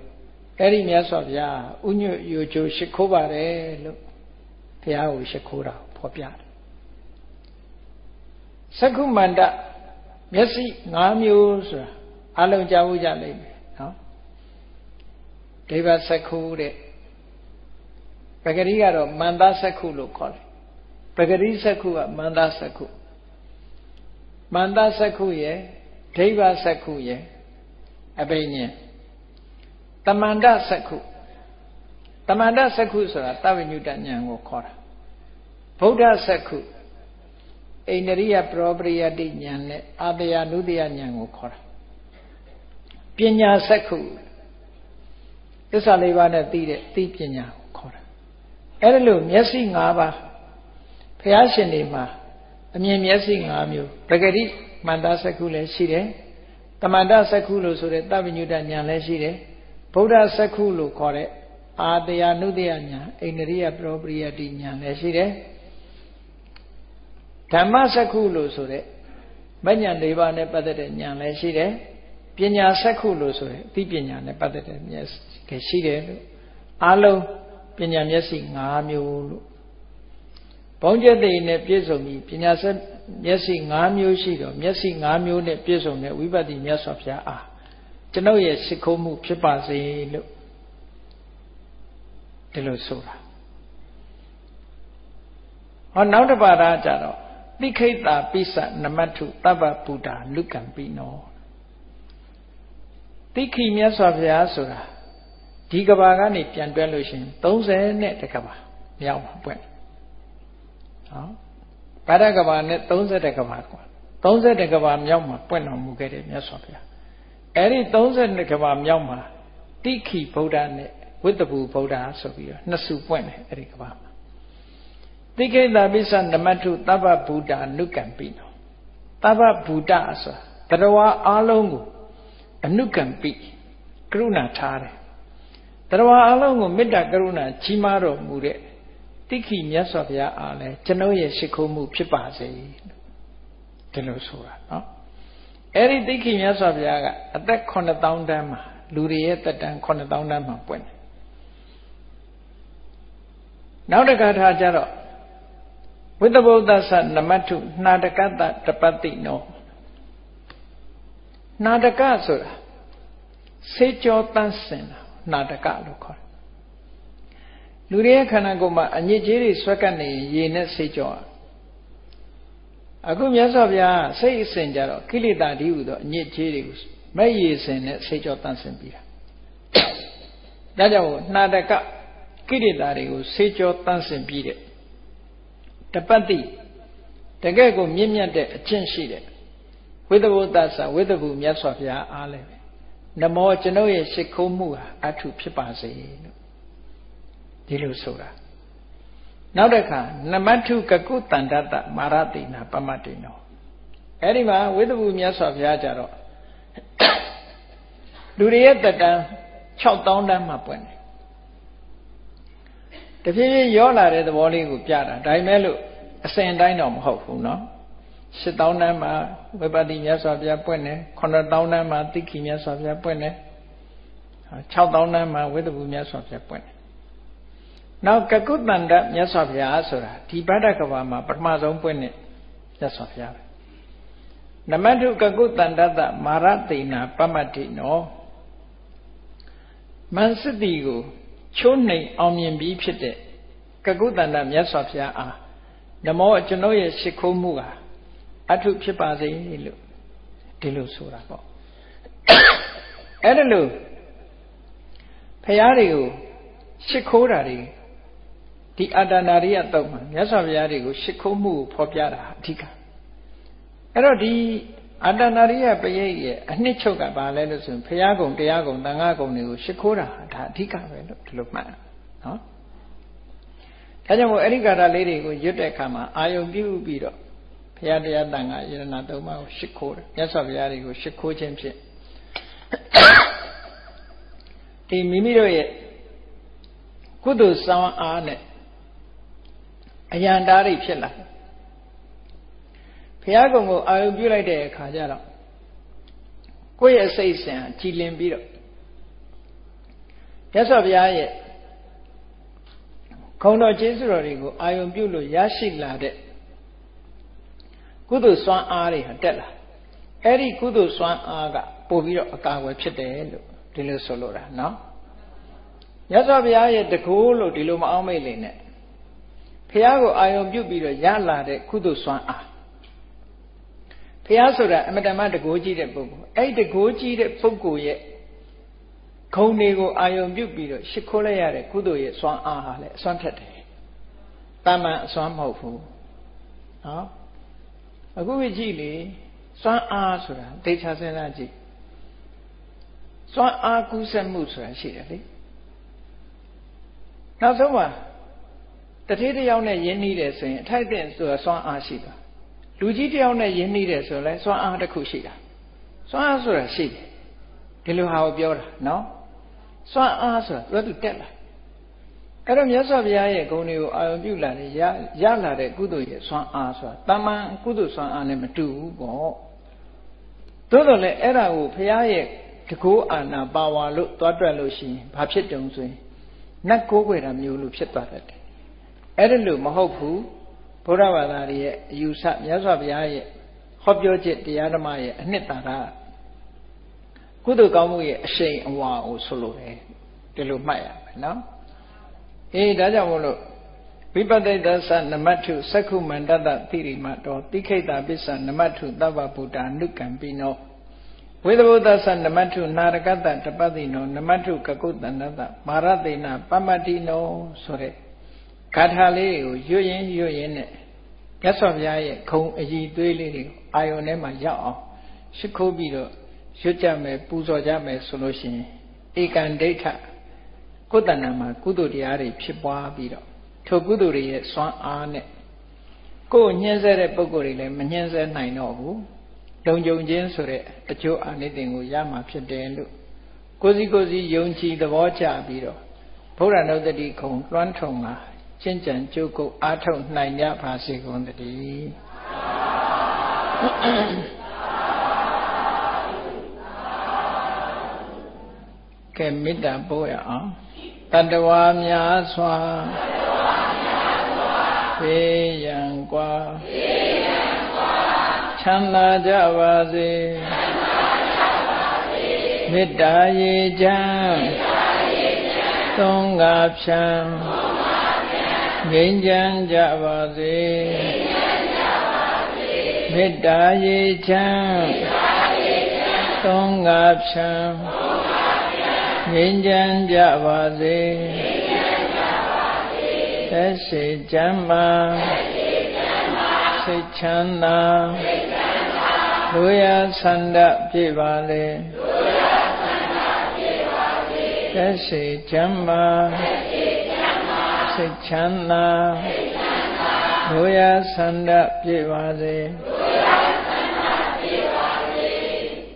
အဲ့ဒီမြတ်စွာဘုရားဥညွတ်ယူချိုရှိခိုးပါတယ်လို့ဘုရားကိုရှိခိုးတာဖော်ပြတယ်သက္ခုမန္တမျက်စိ၅မျိုးဆိုတာအလုံးကြားဖို့ကြလိမ့်မယ်နော်ဒိဗ္ဗသက္ခုတဲ့ပဂရိကတော့မန္တသက္ခုလို့ခေါ်တယ်ပဂရိသက္ခုကမန္တသက္ခုမန္တသက္ခုရဲ့ဒိဗ္ဗသက္ခုရဲ့အဘိညာဉ် တမန္တစက္ခုတမန္တစက္ခုဆိုတာတဝိညုတဉာဏ်ကိုခေါ်တာဗုဒ္ဓစက္ခုအိန္ဒရိယပရောပရိယတိဉာဏ်နဲ့အာတယနုတယဉာဏ်ကိုခေါ်တာပညာစက္ခုသစ္စာလေးပါးနဲ့သိတဲ့သိပညာကိုခေါ်တာအဲ့ဒါလို့မျက်စိ၅ပါးဘုရားရှင်တွေမှာအမြင်မျက်စိ၅မျိုးပဂတိမန္တစက္ခုလည်းရှိတယ်တမန္တစက္ခုလို့ဆိုတဲ့တပ္ပညုတဉာဏ်လည်းရှိတယ် ဗုဒ္ဓစက္ခုလို့ခေါ်တဲ့အာတယနုတယဉာဏ်အိန္ဒရိယပရောပရိယတိဉာဏ်လည်းရှိတယ်ဓမ္မစက္ခုလို့ဆိုတဲ့မဉ္ဇဉ်၄ပါးနဲ့ပတ်သက်တဲ့ဉာဏ်လည်းရှိတယ်ပညာစက္ခုလို့ဆိုတဲ့အသိပညာနဲ့ပတ်သက်တဲ့မျက်စိရှိတယ်လို့အားလုံးပညာမျက်စိ၅မျိုးလို့ဘုံကျက်သိနဲ့ပြည့်စုံပြီးပညာဆက်မျက်စိ၅မျိုးရှိတော့မျက်စိ၅မျိုးနဲ့ပြည့်စုံတဲ့ဝိပဿနာမြတ်စွာဘုရားအား ကျွန်ုပ်ရဲ့စိတ်ခိုးမှုဖြစ်ပါစေလို့ဒီလိုဆိုတာဟောနောက်တစ်ပါးသားကြတော့တိခိတ္တာပိစနမတ္ထုတပ္ပဗုဒ္ဓလူကံပိနောတိခိမြတ်စွာဘုရားဆိုတာဒီကဘာကနေပြန်တွဲလို့ရှိရင်30နဲ့တကဘာမြောက်မှာပွင့်ဟောဘာဒကဘာနဲ့30တကဘာကွာ30တကဘာမြောက်မှာပွင့်တော်မူခဲ့တယ်မြတ်စွာဘုရား အဲ့ဒီ30ကဘာမြောက်မှာတိခိဗုဒ္ဓနဲ့ဝိတ္တဘူဗုဒ္ဓဆိုပြီးတော့နှစ်စုပွင့်တယ်အဲ့ဒီကဘာမှာတိခိတပိစ္ဆနမထုတပ္ပဗုဒ္ဓနုကံပိနောတပ္ပဗုဒ္ဓဆိုတာတရဝအလုံးကိုအနုကံပိကရုဏာထားတယ်တရဝအလုံးကိုမေတ္တာကရုဏာကြီးမားတော်မူတဲ့တိခိမြတ်စွာဘုရားအားလည်းကျွန်ုပ်ရဲ့ရှိခိုးမှုဖြစ်ပါစေဒီလိုဆိုတာနော် အဲ့ဒီတိခိမြတ်စွာဘုရားကအသက်9000တန်းမှာလူတွေရဲ့တက်တန်း9000တန်းမှာပွင့်တယ်နောက်တစ်ခါထားကြတော့ဝိတ္တဗုဒ္ဓသနမထုနာတကတတပတိနောနာတကဆိုတာစေကြောတန်းစင်တာနာတကလို့ခေါ်တယ်လူတွေရဲ့ခန္ဓာကိုယ်မှာအညစ်အကြေးတွေဆွဲကပ်နေရင်ရေနဲ့စေကြော အခုမြတ်စွာဘုရားစိတ်အစဉ်ကြတော့ကိလေသာဒီဟုသောအညစ်အကြေးတွေကိုမဲ့ရည်စင်နဲ့စေကြောတန်းစင်ပြီးတာဒါကြောင့်နှာတကကိလေသာတွေကိုစေကြောတန်းစင်ပြီးတဲ့တပတ်တိတကယ်ကိုမြင့်မြတ်တဲ့အကျင့်ရှိတဲ့ဝိသဘုဒ္ဓဆာဝိသဘူမြတ်စွာဘုရားအားလည်းနမောကျွန်ုပ်ရဲ့ရှ िख ုံးမှုဟာအထုဖြစ်ပါစေလို့ဒီလိုဆိုတာ နောက်တစ်ခါနမထုကကုတန္တတမာရတိနာပမတ္တိနောအဲ့ဒီမှာဝိသဘူမြတ်စွာဘုရားကြတော့လူတွေရဲ့တက်တန်း6000တန်းမှပွင့်တယ်တဖြည်းဖြည်းရောလာတဲ့သဘောလေးကိုပြတာဒါပေမဲ့လို့အစဉ်တိုင်းတော့မဟုတ်ဘူးเนาะ8000တန်းမှာဝိပဿနာမြတ်စွာဘုရားပွင့်တယ်9000တန်းမှာတိခိမြတ်စွာဘုရားပွင့်တယ်6000တန်းမှာဝိသဘူမြတ်စွာဘုရားပွင့်တယ် နောက်ကကုတ္တန္တမြတ်စွာဘုရားဆိုတာဒီဗဒ္ဒကဘာမှာပထမဆုံးပွင့်တဲ့မြတ်စွာဘုရားပဲနမတုကကုတ္တန္တတမာရတိနာပမတ္တိနောမန်စတိကိုချိုးနှိမ်အောင်မြင်ပြီးဖြစ်တဲ့ကကုတ္တန္တမြတ်စွာဘုရားအားနမောကျွန်ုပ်ရဲ့ရှ िख ုံးမှုကအထုဖြစ်ပါစေလို့ဒီလိုဆိုတာပေါ့အဲ့ဒါလို့ဖရာတွေကိုရှ िख ိုးတာတွေ ဒီအတ္တနာရိယတုတ်မှာမြတ်စွာဘုရားတွေကိုရှ िख ုံးမှုကိုဖော်ပြတာအဓိကအဲ့တော့ဒီအတ္တနာရိယပရိတ်ရဲ့အနှစ်ချုပ်ကဘာလဲလို့ဆိုရင်ဘုရားကုံတရားကုံသံဃာကုံတွေကိုရှ िख ိုးတာဒါအဓိကပဲလို့ဒီလိုမှတ်နော်ဒါကြောင့်မို့အဲ့ဒီကာတာလေးတွေကိုရွတ်တဲ့အခါမှာအာယုံပြုပြီးတော့ဘုရားတရားတန်ခါယရဏသုံးပါးကိုရှ िख ိုးတယ်မြတ်စွာဘုရားတွေကိုရှ िख ိုးခြင်းဖြင့်ဒီမိမိတို့ရဲ့ကုသိုလ်ဆောင်အားနဲ့ အယံတားတွေဖြစ်လာဘုရားကုံကိုအာယုပြုလိုက်တဲ့အခါကျတော့ကိုယ့်ရဲ့စိတ်ဆင်ကြည်လင်ပြီးတော့မြတ်စွာဘုရားရဲ့ခုံတော်ကျေးဇူးတော်တွေကိုအာယုပြုလို့ရရှိလာတဲ့ကုသိုလ်စွမ်းအားတွေဟာတက်လာအဲ့ဒီကုသိုလ်စွမ်းအားကပို့ပြီးတော့အကာအကွယ်ဖြစ်တယ်လို့ဒီလိုဆိုလိုတာနော်မြတ်စွာဘုရားရဲ့တကူလို့ဒီလိုမအောင်မိတ်လေနဲ့ ဘုရားကိုအာယုံပြုတ်ပြီးတော့ရလာတဲ့ကုသိုလ်စွမ်းအားဘုရားဆိုတာအမတမတကိုးကြီးတဲ့ပုဂ္ဂိုလ်အဲ့ဒီတကိုးကြီးတဲ့ပုဂ္ဂိုလ်ရဲ့ခုံတွေကိုအာယုံပြုတ်ပြီးတော့ရှ िख ိုးလိုက်ရတဲ့ကုသိုလ်ရဲ့စွမ်းအားဟာလည်းအစွမ်းထက်တယ်။တာမန်အစွမ်းမဟုတ်ဘူး။နော်။အခုကြည့်လေစွမ်းအားဆိုတာသိချာစဉ်းစားကြည့်။စွမ်းအားကူးစက်မှုဆိုတာရှိတယ်လေ။နောက်ဆုံးမှာ တတိတယောက်နဲ့ယဉ်နှီးတယ်ဆိုရင်အထိုက်တဲ့ဆိုတာစွမ်းအားရှိတာလူကြီးတယောက်နဲ့ယဉ်နှီးတယ်ဆိုလဲစွမ်းအားတစ်ခုရှိတာစွမ်းအားဆိုတာရှိတယ်ဒီလိုဟာကိုပြောတာနော်စွမ်းအားဆိုတာသူကတက်လာအဲ့တော့မြတ်စွာဘုရားရဲ့ဂုဏ်တွေကိုအာရုံပြုလာတယ်ရရလာတဲ့ကုသိုလ်ရဲ့စွမ်းအားဆိုတာတမန်ကုသိုလ်စွမ်းအားနဲ့မတူဘူးပေါ့သို့တော်လည်းအဲ့ဒါကိုဘုရားရဲ့တကိုးအာနာပါဝါလို့တွားတွက်လို့ရှိရင်ဘာဖြစ်တုံဆိုရင်နတ်ကိုးကွယ်တာမျိုးလို့ဖြစ်သွားတတ်တယ် အဲ့ဒါလို့မဟုတ်ဘူးဘုရားဘာသာရဲ့အယူဆမြတ်စွာဘုရားရဲ့ဟောပြောချက်တရားဓမ္မရဲ့အနှစ်သာရကုသိုလ်ကောင်းမှုရဲ့အရှိန်အဝါကိုဆိုလိုတယ်ဒီလိုမှတ်ရမယ်နော်အေးဒါကြောင့်မို့လို့ဝိပဿိတသနမထုသက္ခုမန္တတတိရိမတောတိခိတပစ္ဆနမထုသဗ္ဗဗုဒ္ဓနုကံပိနောဝိသဘုဒ္ဓသနမထုနာရကတတပတိနောနမထုကကုတ္တနတမာရတေနပမတိနောဆိုတဲ့ ဂါထာလေးကိုရွတ်ရင်ရွတ်ရင်နဲ့မြတ်စွာဘုရားရဲ့ခုံအည်သွေးလေးတွေအာယုန်ထဲမှာရောက်အောင်ရှိခိုးပြီးတော့ရွတ်ကြမယ်ပူဇော်ကြမယ်ဆိုလို့ရှိရင်ဧကံဒိဋ္ဌကုတ္တနာမှာကုသိုလ်တရားတွေဖြစ်ပွားပြီးတော့ထိုကုသိုလ်တွေရဲ့စွမ်းအားနဲ့ကိုယ်ညှင်းဆဲတဲ့ပုံကိုယ်တွေလည်းမညှင်းဆဲနိုင်တော့ဘူးလုံခြုံခြင်းဆိုတဲ့အကျိုးအာနိသင်ကိုရမှာဖြစ်တယ်လို့ကိုစီကိုစီယုံကြည်သဘောကျပြီးတော့ဘုရားနုဒတိခုံလွှမ်းထုံလာ ကျင့်ကြံကြိုးကုပ်အားထုတ်နိုင်ကြပါစေကုန်သတည်းကဲမေတ္တာပို့ရအောင်တတဝါများစွာဖေးရန်กว่าချမ်းသာကြပါစေမေတ္တာရေချမ်းသုံးငါဖြံ ငြိမ်းချမ်းကြပါစေမေတ္တာရေချမ်းသုံးငါဖြံငြိမ်းချမ်းကြပါစေသက်ရှိချမ်းသာစိတ်ချမ်းသာလူရဆန္ဒပြပါလေသက်ရှိချမ်းသာ စိတ်ချမ်းသာလူရဆန္ဒပြပါစေ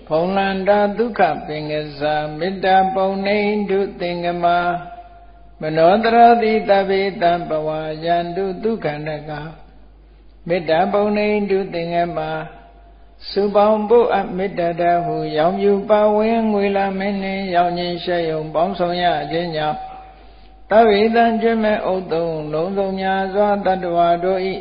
ဖုံလန္တာဒုက္ခပင်ကစားမေတ္တာပုံနေတုသင်္ကမမနောတရတိတပိတံဘဝယန္တုဒုက္ခနကမေတ္တာပုံနေတုသင်္ကမစုပေါင်းဖို့အမေတ္တာတဟုရောင်ပြူပါဝင်ငွေလာမင်းနှင့်ရောင်ခြင်းရှက်ယုံပေါင်းဆောင်ရခြင်းကြောင့် တဝိတံကျွမဲ့ဥတုံလုံးစုံများစွာတတ္တဝါတို့ဤ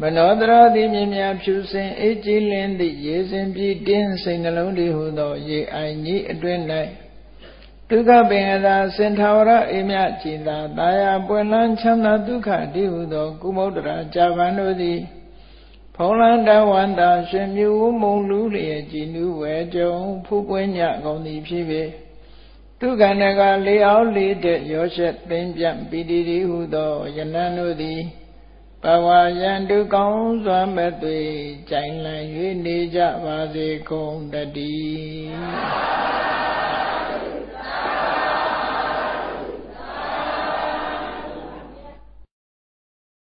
မနောတရာတိမြင်များဖြူစင်အေးကြည်လင်းသည့်ရေစင်ပြည့်တင်းစိတ်နှလုံးတည်ဟုသော ရေအိုင်ကြီးအတွင်း၌ဒုက္ခပင်သာစင်ထာဝရအိမြကြည်သာတာယာပွင့်လန်းချမ်းသာဒုက္ခတည်ဟုသော ကုမုဒ္ဒရာဇာဗန်တို့သည်ဖုံးလန်းတဝန္တာရှင်မြူမုံလူလျက်ကြည်နူးဝဲကြုံဖူးပွင့်ညကုန်သည်ဖြစ်ပေ ဒုက္ခနကလေးအောင်လေးတဲ့ရောရှက်သိမ့်ပြပီတိဟုသောယနန်တို့သည်ဘဝယံတုကောင်းစွာမဲ့သွေကြိုင်လံ၍နေကြပါစေကုန်တည်း